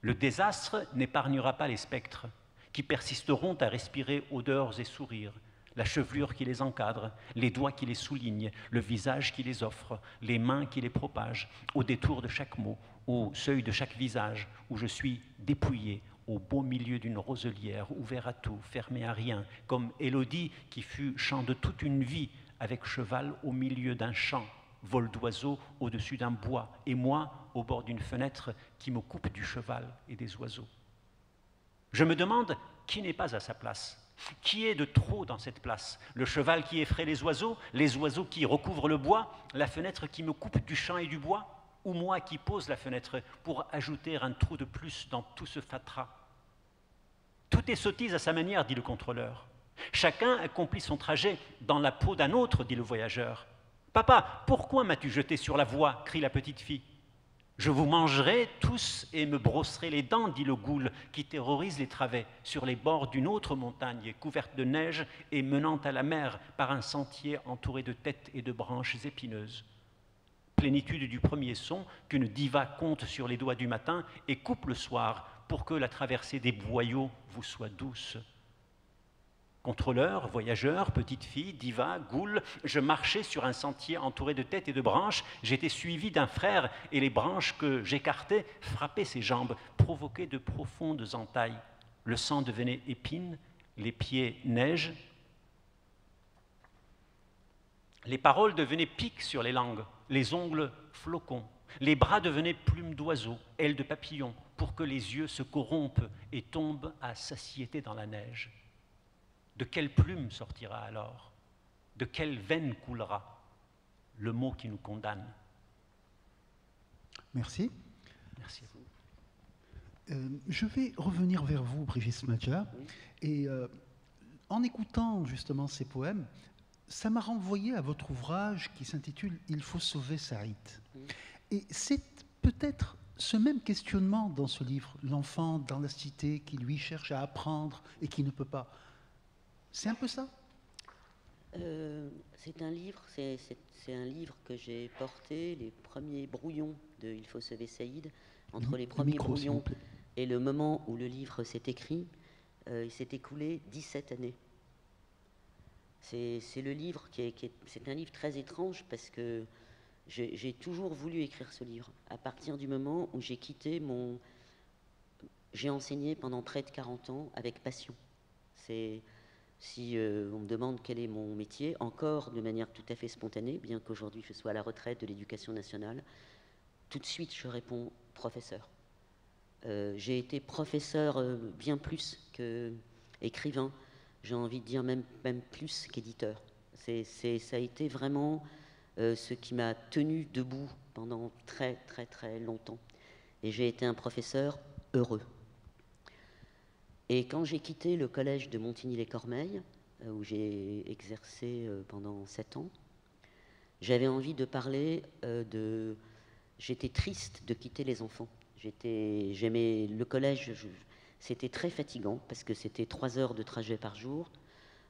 Le désastre n'épargnera pas les spectres qui persisteront à respirer odeurs et sourires, la chevelure qui les encadre, les doigts qui les soulignent, le visage qui les offre, les mains qui les propagent, au détour de chaque mot, au seuil de chaque visage, où je suis dépouillé, au beau milieu d'une roselière, ouvert à tout, fermé à rien, comme Élodie qui fut chant de toute une vie, avec cheval au milieu d'un champ, vol d'oiseaux au-dessus d'un bois, et moi au bord d'une fenêtre qui me coupe du cheval et des oiseaux. Je me demande qui n'est pas à sa place qui est de trop dans cette place Le cheval qui effraie les oiseaux, les oiseaux qui recouvrent le bois, la fenêtre qui me coupe du champ et du bois Ou moi qui pose la fenêtre pour ajouter un trou de plus dans tout ce fatras Tout est sottise à sa manière, dit le contrôleur. Chacun accomplit son trajet dans la peau d'un autre, dit le voyageur. Papa, pourquoi m'as-tu jeté sur la voie? crie la petite fille. Je vous mangerai tous et me brosserai les dents, dit le goule, qui terrorise les travets, sur les bords d'une autre montagne couverte de neige et menant à la mer par un sentier entouré de têtes et de branches épineuses. Plénitude du premier son qu'une diva compte sur les doigts du matin et coupe le soir pour que la traversée des boyaux vous soit douce. Contrôleur, voyageur, petite fille, diva, goule, je marchais sur un sentier entouré de têtes et de branches. J'étais suivi d'un frère et les branches que j'écartais frappaient ses jambes, provoquaient de profondes entailles. Le sang devenait épine, les pieds neige. Les paroles devenaient pics sur les langues, les ongles flocons. Les bras devenaient plumes d'oiseaux, ailes de papillons, pour que les yeux se corrompent et tombent à satiété dans la neige. De quelle plume sortira alors? De quelle veine coulera? Le mot qui nous condamne Merci. Merci à vous. Euh, je vais revenir vers vous, Brigitte Smadja, et euh, en écoutant justement ces poèmes, ça m'a renvoyé à votre ouvrage qui s'intitule Il faut sauver Saïd. Et c'est peut-être ce même questionnement dans ce livre, l'enfant dans la cité qui lui cherche à apprendre et qui ne peut pas. C'est un peu ça? Euh, C'est un livre, c'est un livre que j'ai porté, les premiers brouillons de Il faut sauver Saïd. Entre les premiers brouillons et le moment où le livre s'est écrit, euh, il s'est écoulé 17 années. C'est le livre qui est, c'est un livre très étrange parce que j'ai toujours voulu écrire ce livre. À partir du moment où j'ai quitté mon, j'ai enseigné pendant près de 40 ans avec passion. C'est si euh, on me demande quel est mon métier, encore de manière tout à fait spontanée, bien qu'aujourd'hui je sois à la retraite de l'éducation nationale, tout de suite je réponds professeur. Euh, j'ai été professeur euh, bien plus qu'écrivain, j'ai envie de dire même, même plus qu'éditeur. Ça a été vraiment ce qui m'a tenu debout pendant très très très longtemps. Et j'ai été un professeur heureux. Et quand j'ai quitté le collège de Montigny-les-Cormeilles, euh, où j'ai exercé euh, pendant sept ans, j'avais envie de parler de... J'étais triste de quitter les enfants. J'aimais le collège, c'était très fatigant parce que c'était trois heures de trajet par jour.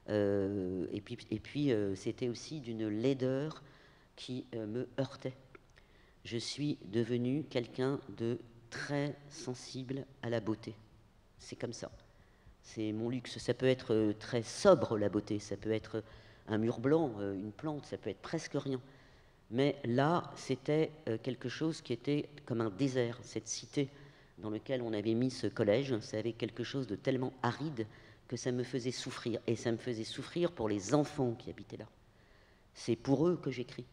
et puis, et puis c'était aussi d'une laideur qui euh, me heurtait. Je suis devenu quelqu'un de très sensible à la beauté. C'est comme ça. C'est mon luxe. Ça peut être euh, très sobre, la beauté. Ça peut être un mur blanc, euh, une plante, ça peut être presque rien. Mais là, c'était quelque chose qui était comme un désert, cette cité dans laquelle on avait mis ce collège. Ça avait quelque chose de tellement aride que ça me faisait souffrir. Et ça me faisait souffrir pour les enfants qui habitaient là. C'est pour eux que j'écris.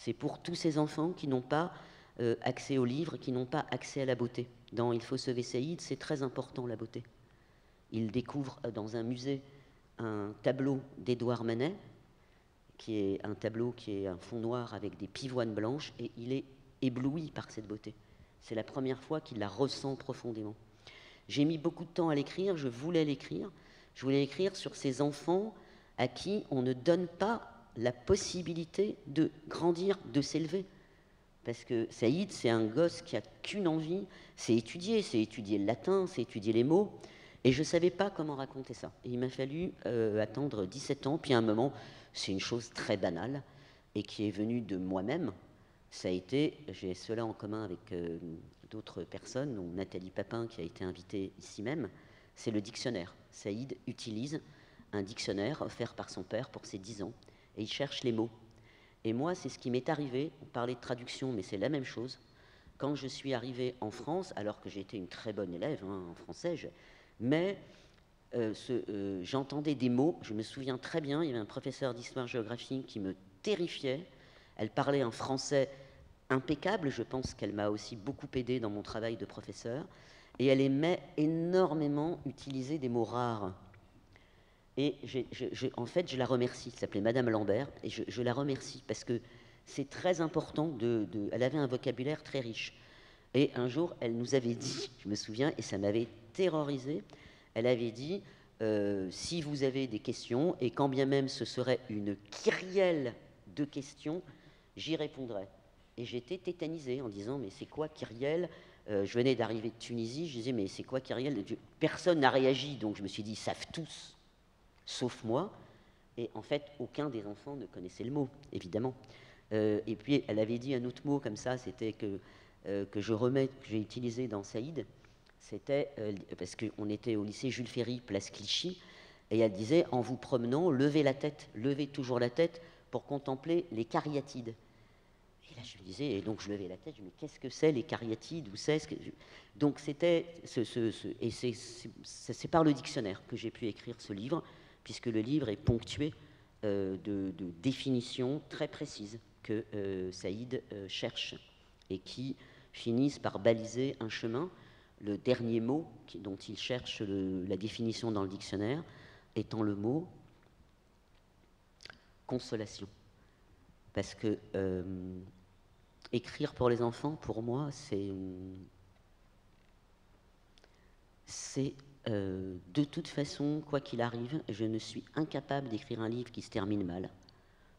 C'est pour tous ces enfants qui n'ont pas euh, accès aux livres, qui n'ont pas accès à la beauté. Dans Il faut sauver Saïd, c'est très important la beauté. Il découvre euh, dans un musée un tableau d'Édouard Manet, qui est un tableau qui est un fond noir avec des pivoines blanches, et il est ébloui par cette beauté. C'est la première fois qu'il la ressent profondément. J'ai mis beaucoup de temps à l'écrire, je voulais l'écrire. Je voulais écrire sur ces enfants à qui on ne donne pas la possibilité de grandir, de s'élever. Parce que Saïd, c'est un gosse qui a qu'une envie, c'est étudier, c'est étudier le latin, c'est étudier les mots. Et je ne savais pas comment raconter ça. il m'a fallu euh, attendre 17 ans, puis à un moment, c'est une chose très banale et qui est venue de moi-même. Ça a été, j'ai cela en commun avec euh, d'autres personnes, dont Nathalie Papin qui a été invitée ici même, c'est le dictionnaire. Saïd utilise un dictionnaire offert par son père pour ses 10 ans et il cherche les mots. Et moi, c'est ce qui m'est arrivé. On parlait de traduction, mais c'est la même chose. Quand je suis arrivé en France, alors que j'étais une très bonne élève hein, en français, mais euh, euh, j'entendais des mots. Je me souviens très bien, il y avait un professeur d'histoire-géographie qui me terrifiait. Elle parlait un français impeccable. Je pense qu'elle m'a aussi beaucoup aidé dans mon travail de professeur. Et elle aimait énormément utiliser des mots rares. Et en fait, je la remercie. Elle s'appelait Madame Lambert, et je, la remercie parce que c'est très important. Elle avait un vocabulaire très riche. Et un jour, elle nous avait dit, je me souviens, et ça m'avait terrorisé, elle avait dit, euh, si vous avez des questions, et quand bien même ce serait une kyrielle de questions, j'y répondrai. Et j'étais tétanisée en disant, mais c'est quoi kyrielle? Euh, Je venais d'arriver de Tunisie, je disais, mais c'est quoi kyrielle? Personne n'a réagi, donc je me suis dit, ils savent tous sauf moi. Et en fait, aucun des enfants ne connaissait le mot, évidemment. Euh, et puis, elle avait dit un autre mot comme ça, c'était que, euh, que je remets, que j'ai utilisé dans Saïd. C'était euh, parce qu'on était au lycée Jules Ferry, place Clichy, et elle disait en vous promenant, levez la tête, levez toujours la tête pour contempler les cariatides. Et là, je me disais, et donc je levais la tête, je me disais, qu'est-ce que c'est les cariatides Où c'est Donc c'était, ce, ce, et c'est par le dictionnaire que j'ai pu écrire ce livre puisque le livre est ponctué euh, de, définitions très précises que euh, Saïd euh, cherche et qui finissent par baliser un chemin. Le dernier mot dont il cherche la définition dans le dictionnaire étant le mot consolation. Parce que écrire pour les enfants, pour moi, c'est c'est euh, de toute façon, quoi qu'il arrive, je ne suis incapable d'écrire un livre qui se termine mal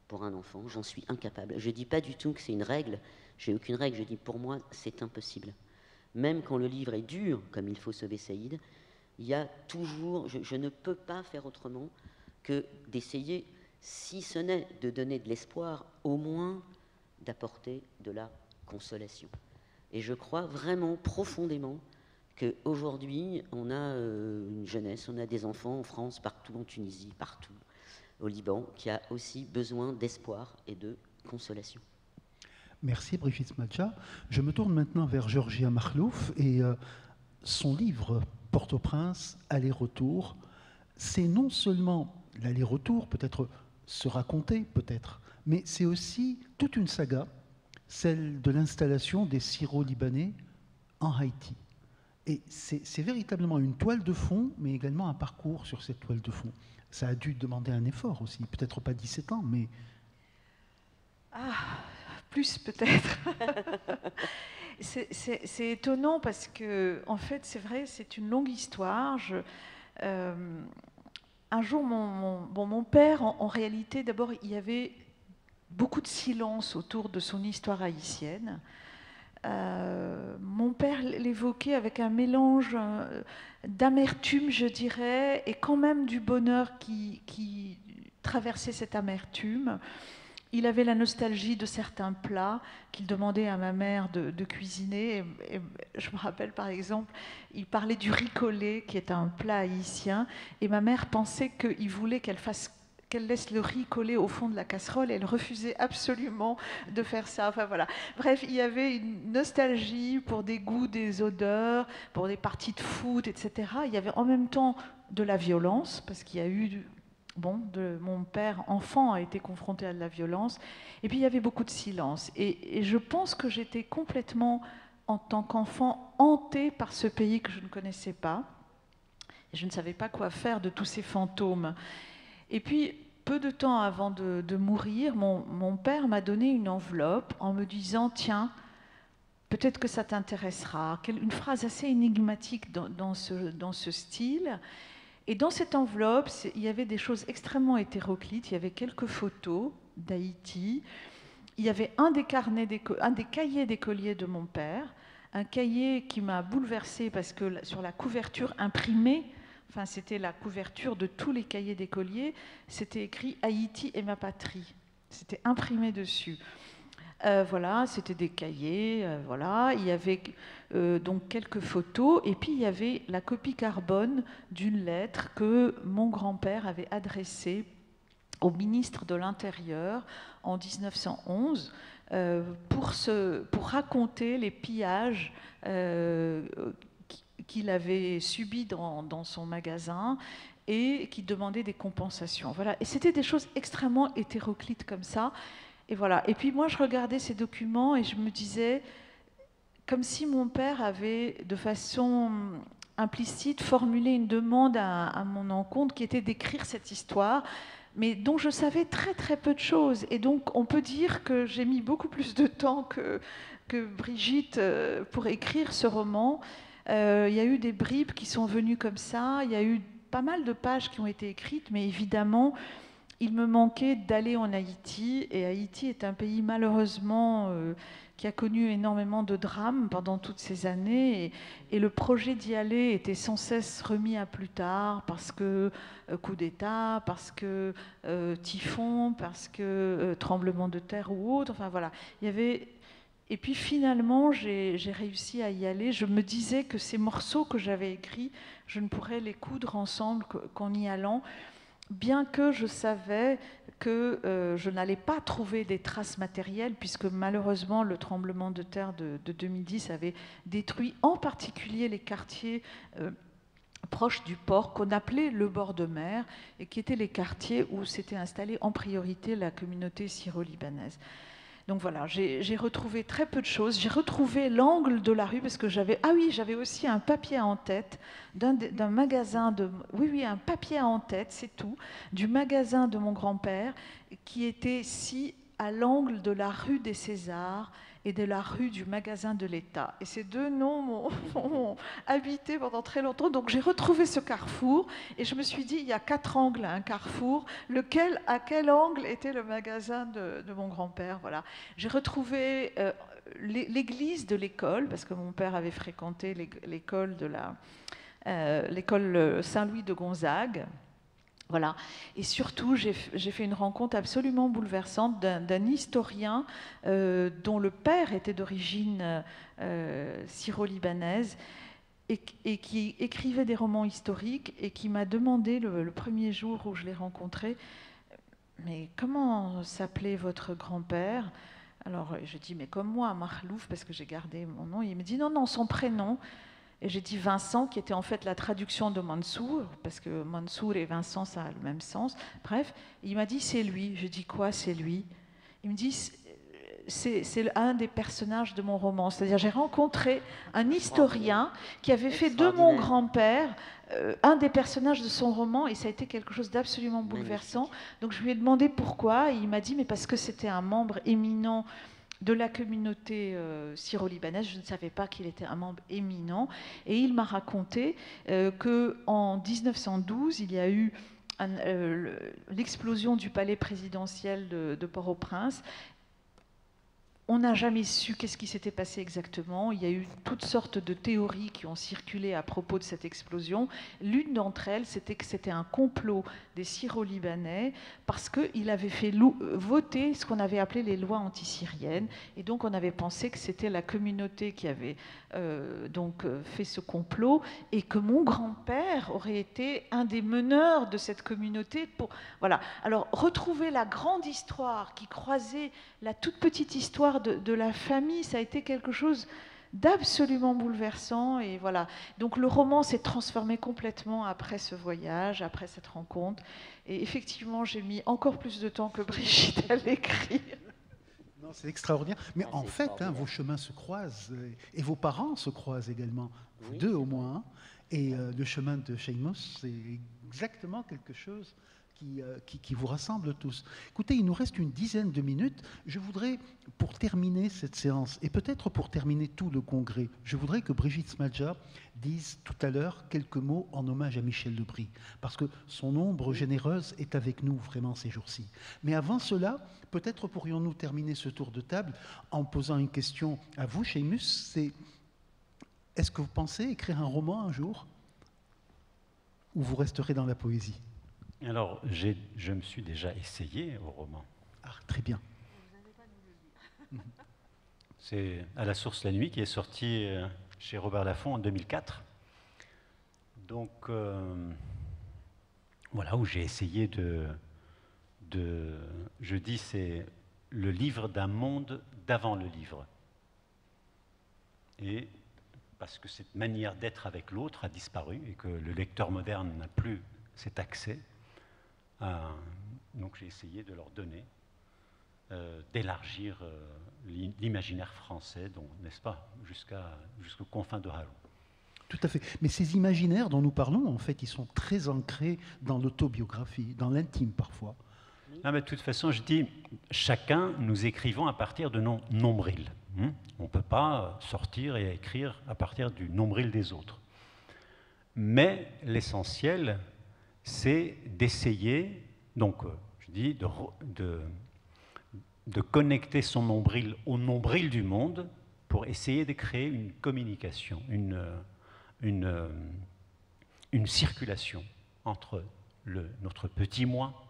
pour un enfant. J'en suis incapable. Je ne dis pas du tout que c'est une règle. J'ai aucune règle. Je dis pour moi, c'est impossible. Même quand le livre est dur, comme il faut sauver Saïd, il y a toujours. Je, ne peux pas faire autrement que d'essayer, si ce n'est de donner de l'espoir, au moins d'apporter de la consolation. Et je crois vraiment profondément qu'aujourd'hui, on a euh, une jeunesse, on a des enfants en France, partout en Tunisie, partout au Liban, qui a aussi besoin d'espoir et de consolation. Merci Brigitte Madja. Je me tourne maintenant vers Georgia Marlouf et euh, son livre Port-au-Prince, Aller-retour, c'est non seulement l'aller-retour, peut-être se raconter, peut-être, mais c'est aussi toute une saga, celle de l'installation des Syro-Libanais en Haïti. Et c'est véritablement une toile de fond, mais également un parcours sur cette toile de fond. Ça a dû demander un effort aussi, peut-être pas 17 ans, mais... Ah, plus peut-être. c'est étonnant parce que, en fait, c'est vrai, c'est une longue histoire. Euh, un jour, mon, bon, mon père, en, réalité, d'abord, il y avait beaucoup de silence autour de son histoire haïtienne. Euh, mon père l'évoquait avec un mélange euh, d'amertume, je dirais, et quand même du bonheur qui, traversait cette amertume. Il avait la nostalgie de certains plats qu'il demandait à ma mère de, cuisiner. Et, je me rappelle par exemple, il parlait du riz collé, qui est un plat haïtien, et ma mère pensait qu'il voulait qu'elle fasse qu'elle laisse le riz coller au fond de la casserole. Et elle refusait absolument de faire ça. Enfin voilà. Bref, il y avait une nostalgie pour des goûts, des odeurs, pour des parties de foot, etc. Il y avait en même temps de la violence, parce qu'il y a eu bon, de mon père enfant a été confronté à de la violence. Et puis il y avait beaucoup de silence. Et, je pense que j'étais complètement, en tant qu'enfant, hantée par ce pays que je ne connaissais pas. Et je ne savais pas quoi faire de tous ces fantômes. Et puis, peu de temps avant de, mourir, mon, père m'a donné une enveloppe en me disant, tiens, peut-être que ça t'intéressera. Une phrase assez énigmatique dans, ce, dans ce style. Et dans cette enveloppe, il y avait des choses extrêmement hétéroclites. Il y avait quelques photos d'Haïti. Il y avait un des, carnets un des cahiers d'écoliers de mon père, un cahier qui m'a bouleversée parce que sur la couverture imprimée, enfin c'était la couverture de tous les cahiers d'écoliers, c'était écrit Haïti et ma patrie. C'était imprimé dessus. Euh, voilà, c'était des cahiers, euh, voilà. Il y avait euh, donc quelques photos, et puis il y avait la copie carbone d'une lettre que mon grand-père avait adressée au ministre de l'Intérieur en 1911 pour, pour raconter les pillages qu'il avait subis dans, dans son magasin et qui demandait des compensations. Voilà. Et c'était des choses extrêmement hétéroclites comme ça. Et voilà. Et puis moi, je regardais ces documents et je me disais, comme si mon père avait, de façon implicite, formulé une demande à, mon encontre qui était d'écrire cette histoire, mais dont je savais très très peu de choses. Et donc, on peut dire que j'ai mis beaucoup plus de temps que, que Brigitte euh, pour écrire ce roman. Euh, il y a eu des bribes qui sont venues comme ça, il y a eu pas mal de pages qui ont été écrites, mais évidemment, il me manquait d'aller en Haïti, et Haïti est un pays malheureusement euh, qui a connu énormément de drames pendant toutes ces années, et, le projet d'y aller était sans cesse remis à plus tard, parce que euh, coup d'État, parce que typhon, parce que tremblement de terre ou autre, enfin voilà, il y avait... Et puis finalement, j'ai réussi à y aller. Je me disais que ces morceaux que j'avais écrits, je ne pourrais les coudre ensemble qu'en y allant bien que je savais que euh, je n'allais pas trouver des traces matérielles, puisque malheureusement le tremblement de terre de, 2010 avait détruit en particulier les quartiers euh, proches du port qu'on appelait le bord de mer, et qui étaient les quartiers où s'était installée en priorité la communauté syro-libanaise. Donc voilà, j'ai retrouvé très peu de choses. J'ai retrouvé l'angle de la rue parce que j'avais. Ah oui, j'avais aussi un papier en tête d'un magasin de. Oui, oui, un papier en tête, c'est tout, du magasin de mon grand-père qui était si à l'angle de la rue des Césars et de la rue du magasin de l'État. Et ces deux noms m'ont habité pendant très longtemps. Donc j'ai retrouvé ce carrefour et je me suis dit, il y a quatre angles à un carrefour. Lequel, à quel angle était le magasin de, mon grand-père? Voilà. J'ai retrouvé euh, l'église de l'école, parce que mon père avait fréquenté l'école de la... Euh, l'école Saint-Louis de Gonzague, Et surtout, j'ai fait une rencontre absolument bouleversante d'un historien euh, dont le père était d'origine euh, syro-libanaise et, qui écrivait des romans historiques et qui m'a demandé le, premier jour où je l'ai rencontré, mais comment s'appelait votre grand-père? Alors je dis, mais comme moi, Mahlouf, parce que j'ai gardé mon nom. Il me dit, non, non, son prénom. Et j'ai dit Vincent, qui était en fait la traduction de Mansour, parce que Mansour et Vincent, ça a le même sens. Bref, il m'a dit c'est lui. Je dis quoi, c'est lui? Il me dit c'est un des personnages de mon roman. C'est-à-dire, j'ai rencontré un historien qui avait fait de mon grand-père euh, un des personnages de son roman, et ça a été quelque chose d'absolument bouleversant. Donc, je lui ai demandé pourquoi, et il m'a dit, mais parce que c'était un membre éminent de la communauté euh, syro-libanaise. Je ne savais pas qu'il était un membre éminent. Et il m'a raconté euh, qu'en 1912, il y a eu l'explosion du palais présidentiel de, de Port-au-Prince on n'a jamais su qu'est-ce qui s'était passé exactement. Il y a eu toutes sortes de théories qui ont circulé à propos de cette explosion. L'une d'entre elles, c'était que c'était un complot des Syro-Libanais parce qu'il avait fait voter ce qu'on avait appelé les lois anti-syriennes. Et donc on avait pensé que c'était la communauté qui avait euh, donc euh, fait ce complot et que mon grand-père aurait été un des meneurs de cette communauté. Pour voilà. Alors retrouver la grande histoire qui croisait la toute petite histoire de, la famille, ça a été quelque chose d'absolument bouleversant. Et voilà. Donc le roman s'est transformé complètement après ce voyage, après cette rencontre. Et effectivement, j'ai mis encore plus de temps que Brigitte à l'écrire. Non, c'est extraordinaire. Mais en fait, hein, vos chemins se croisent euh, et vos parents se croisent également, vous deux au moins. Et euh, le chemin de Seamus, c'est exactement quelque chose euh, qui, vous rassemble tous. Écoutez, il nous reste une dizaine de minutes. Je voudrais, pour terminer cette séance, et peut-être pour terminer tout le congrès, je voudrais que Brigitte Smadja dise tout à l'heure quelques mots en hommage à Michel Lebris, parce que son ombre généreuse est avec nous vraiment ces jours-ci. Mais avant cela, peut-être pourrions-nous terminer ce tour de table en posant une question à vous, Seamus, c'est est-ce que vous pensez écrire un roman un jour ou vous resterez dans la poésie? Alors, je me suis déjà essayé au roman. Ah, très bien. C'est À la source la nuit qui est sorti euh, chez Robert Laffont en 2004. Donc, euh, voilà où j'ai essayé de, de. Je dis, c'est le livre d'un monde d'avant le livre. Et parce que cette manière d'être avec l'autre a disparu et que le lecteur moderne n'a plus cet accès, donc j'ai essayé de leur donner, euh, d'élargir euh, l'imaginaire français, n'est-ce pas, jusqu'aux confins de Hallon. Tout à fait. Mais ces imaginaires dont nous parlons, en fait, ils sont très ancrés dans l'autobiographie, dans l'intime parfois. Non, mais de toute façon, je dis, chacun, nous écrivons à partir de nos nombrils. Hein. On ne peut pas sortir et écrire à partir du nombril des autres. Mais l'essentiel, c'est d'essayer, donc euh, je dis, de, de, connecter son nombril au nombril du monde pour essayer de créer une communication, une, une, une circulation entre le, notre petit moi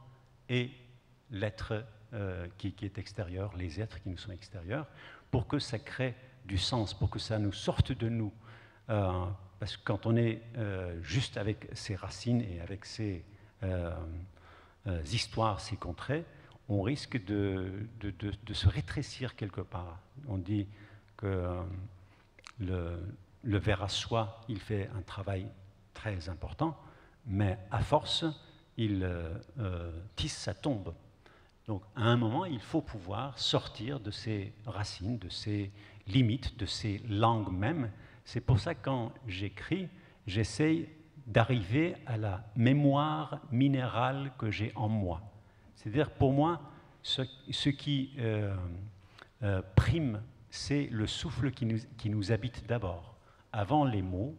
et l'être euh, qui, est extérieur, les êtres qui nous sont extérieurs, pour que ça crée du sens, pour que ça nous sorte de nous. Euh, parce que quand on est euh, juste avec ses racines et avec ses euh, euh, histoires, ses contrées, on risque de, se rétrécir quelque part. On dit que le, le ver à soi, il fait un travail très important, mais à force, il tisse sa tombe. Donc à un moment, il faut pouvoir sortir de ses racines, de ses limites, de ses langues même, c'est pour ça que quand j'écris, j'essaye d'arriver à la mémoire minérale que j'ai en moi. C'est-à-dire, pour moi, ce, qui euh, euh, prime, c'est le souffle qui nous, habite d'abord. Avant les mots,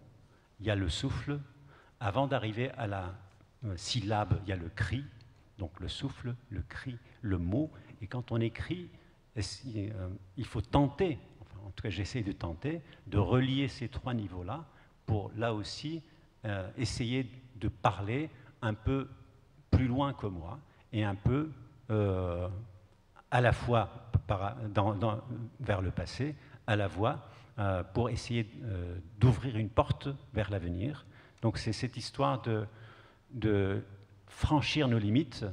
il y a le souffle. Avant d'arriver à la euh, syllabe, il y a le cri. Donc le souffle, le cri, le mot. Et quand on écrit, il faut tenter en tout cas j'essaie de tenter, de relier ces trois niveaux-là pour là aussi euh, essayer de parler un peu plus loin que moi et un peu euh, à la fois vers le passé, à la voix, euh, pour essayer d'ouvrir une porte vers l'avenir. Donc c'est cette histoire de, de franchir nos limites,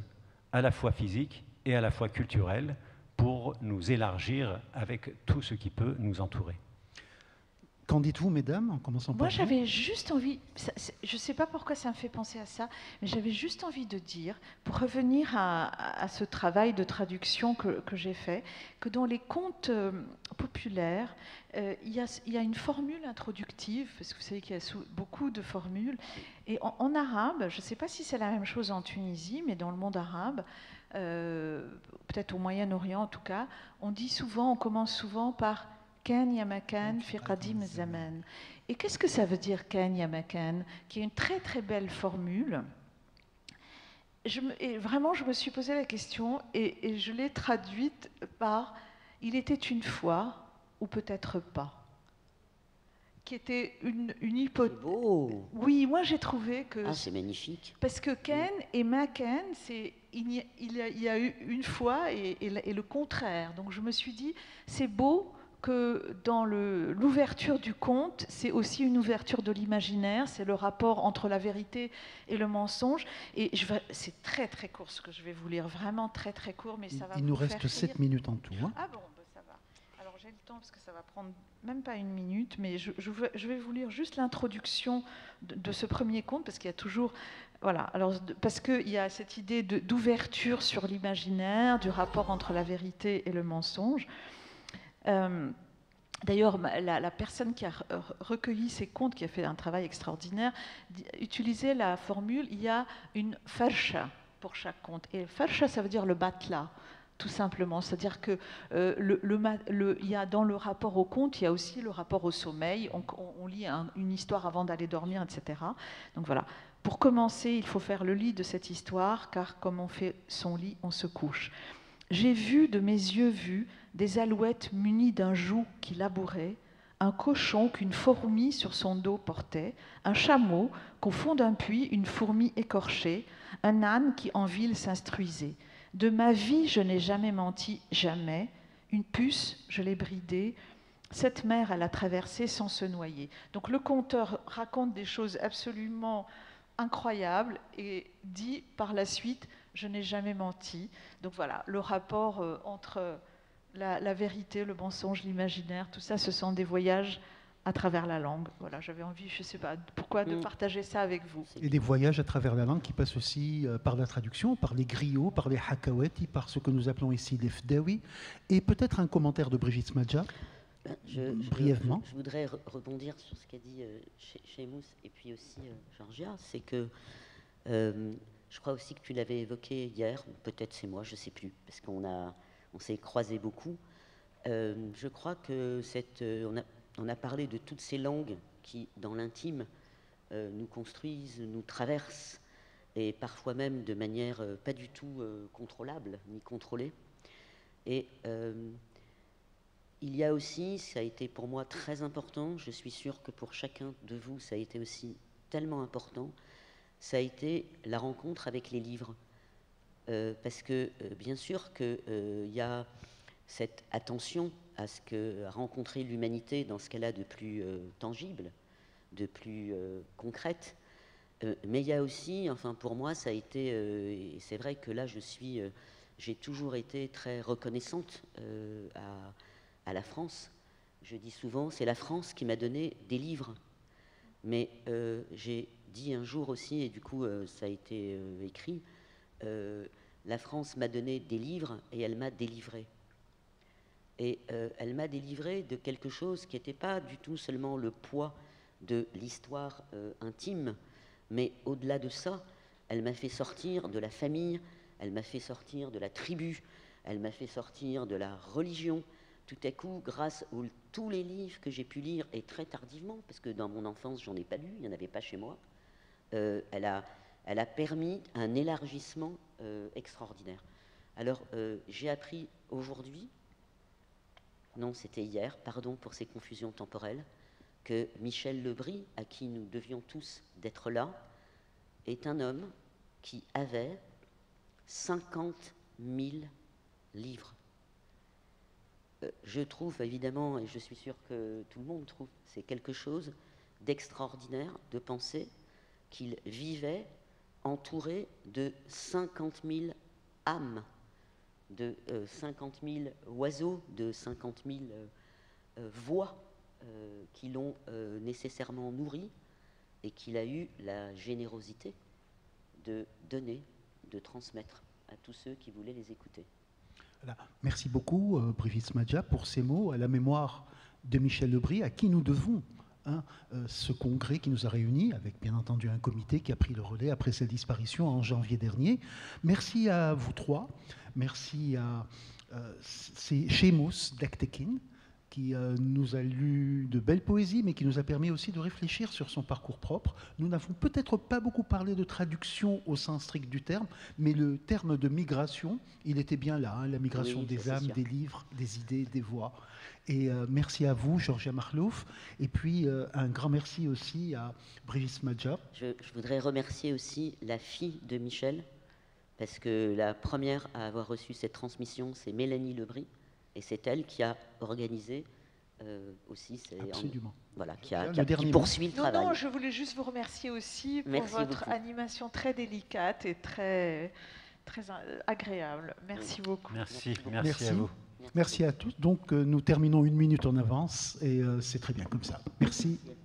à la fois physiques et à la fois culturelles, pour nous élargir avec tout ce qui peut nous entourer. Qu'en dites-vous, mesdames, en commençant Moi, par vous j'avais juste envie, ça- je ne sais pas pourquoi ça me fait penser à ça, mais j'avais juste envie de dire, pour revenir à, ce travail de traduction que, que j'ai fait, que dans les contes euh, populaires, euh, il y, a- il y a une formule introductive, parce que vous savez qu'il y a beaucoup de formules, et en, en arabe, je ne sais pas si c'est la même chose en Tunisie, mais dans le monde arabe, euh, peut-être au Moyen-Orient en tout cas, on dit souvent, on commence souvent par Kan ya makan fi qadim zaman. Et qu'est-ce que ça veut dire Kan ya makan Qui est une très très belle formule? Je me- et vraiment, je me suis posé la question et, et je l'ai traduite par Il était une fois ou peut-être pas. Qui était une, une C'est hypothèse. beau. Oui, moi j'ai trouvé que Ah, c'est magnifique. parce que Ken et Maken, c'est il y, a, il y a- il y a eu une fois et, et le- et le contraire. Donc je me suis dit, c'est beau que dans le- l'ouverture du conte, c'est aussi une ouverture de l'imaginaire, c'est le rapport entre la vérité et le mensonge. Et je vais- c'est très très court ce que je vais vous lire, vraiment très très court, mais ça va Il vous nous faire reste rire. 7 minutes en tout. hein. Ah bon, bah, ça va. Alors j'ai le temps parce que ça va prendre même pas une minute, mais je, vais, vous lire juste l'introduction de, ce premier conte parce qu'il y a toujours, voilà, alors parce qu'il y a cette idée d'ouverture sur l'imaginaire, du rapport entre la vérité et le mensonge. Euh, D'ailleurs, la, personne qui a re- recueilli ces contes, qui a fait un travail extraordinaire, utilisait la formule il y a une farsha pour chaque conte. Et farsha, ça veut dire le batla, tout simplement. C'est-à-dire que euh, y a dans le rapport au conte, il y a aussi le rapport au sommeil. On, lit un- une histoire avant d'aller dormir, etc. Donc voilà. Pour commencer, il faut faire le lit de cette histoire, car comme on fait son lit, on se couche. J'ai vu de mes yeux vus des alouettes munies d'un joug qui labourait, un cochon qu'une fourmi sur son dos portait, un chameau qu'au fond d'un puits une fourmi écorchait, un âne qui en ville s'instruisait. De ma vie, je n'ai jamais menti, jamais. Une puce, je l'ai bridée. Cette mer, elle a traversé sans se noyer. Donc le conteur raconte des choses absolument incroyables et dit par la suite, je n'ai jamais menti. Donc voilà, le rapport euh, entre la, la vérité, le mensonge, l'imaginaire, tout ça, ce sont des voyages à travers la langue. Voilà, j'avais envie, je ne sais pas pourquoi, de Mm. partager ça avec vous. Et des voyages à travers la langue qui passent aussi euh, par la traduction, par les griots, par les hakawati, par ce que nous appelons ici les fdawi. Et peut-être un commentaire de Brigitte Smadja. Ben, je- Brièvement. Je, je voudrais re- rebondir sur ce qu'a dit euh, et puis aussi euh, Georgia. C'est que euh, je crois aussi que tu l'avais évoqué hier, ou peut-être c'est moi, je ne sais plus, parce qu'on a, on s'est croisés beaucoup. Euh, je crois que cette, euh, on, a, on a parlé de toutes ces langues qui, dans l'intime, euh, nous construisent, nous traversent, et parfois même de manière euh, pas du tout euh, contrôlable ni contrôlée. Et il y a aussi, ça a été pour moi très important, je suis sûr que pour chacun de vous, ça a été aussi tellement important, ça a été la rencontre avec les livres. Parce que bien sûr qu'il y a cette attention à rencontrer l'humanité dans ce qu'elle a de plus euh, tangible, de plus euh, concrète. Euh, mais il y a aussi, enfin pour moi, ça a été, et c'est vrai que là je suis, j'ai toujours été très reconnaissante à, à la France. Je dis souvent, c'est la France qui m'a donné des livres. Mais j'ai dit un jour aussi, et du coup ça a été écrit, la France m'a donné des livres et elle m'a délivré. Et euh, elle m'a délivré de quelque chose qui n'était pas du tout seulement le poids de l'histoire euh, intime, mais au-delà de ça, elle m'a fait sortir de la famille, elle m'a fait sortir de la tribu, elle m'a fait sortir de la religion. Tout à coup, grâce à tous les livres que j'ai pu lire, et très tardivement, parce que dans mon enfance, j'en ai pas lu, il n'y en avait pas chez moi, euh, elle, a, permis un élargissement extraordinaire. Alors, j'ai appris aujourd'hui, non, c'était hier, pardon pour ces confusions temporelles, que Michel Lebris, à qui nous devions tous d'être là, est un homme qui avait 50 000 livres. Euh, je trouve évidemment, et je suis sûr que tout le monde trouve, c'est quelque chose d'extraordinaire de penser qu'il vivait entouré de 50 000 âmes, de euh, 50 000 oiseaux, de 50 000 euh, euh, voix euh, qui l'ont euh, nécessairement nourri et qu'il a eu la générosité de donner, de transmettre à tous ceux qui voulaient les écouter. Merci beaucoup, euh, Brigitte Smadja, pour ces mots à la mémoire de Michel Lebris, à qui nous devons euh, ce congrès qui nous a réunis, avec bien entendu un comité qui a pris le relais après sa disparition en janvier dernier. Merci à vous trois. Merci à euh, c'est Sheamus Dektekin qui euh, nous a lu de belles poésies, mais qui nous a permis aussi de réfléchir sur son parcours propre. Nous n'avons peut-être pas beaucoup parlé de traduction au sens strict du terme, mais le terme de migration, il était bien là, hein, la migration Oui, des âmes, sûr. des livres, des idées, des voix. Et euh, merci à vous, Georgia Marlouf, et puis euh, un grand merci aussi à Brigitte Smadja. Je, je voudrais remercier aussi la fille de Michel, parce que la première à avoir reçu cette transmission, c'est Mélanie Lebris, et c'est elle qui a organisé euh, aussi, c'est en- Absolument. voilà, qui, a, qui a- poursuit le Non, travail. non, je voulais juste vous remercier aussi pour Merci votre beaucoup. animation très délicate et très, très euh, agréable. Merci beaucoup. Merci, merci, Merci. à vous. Merci à tous. Donc, euh, nous terminons une minute en avance, et euh, c'est très bien comme ça. Merci. Merci.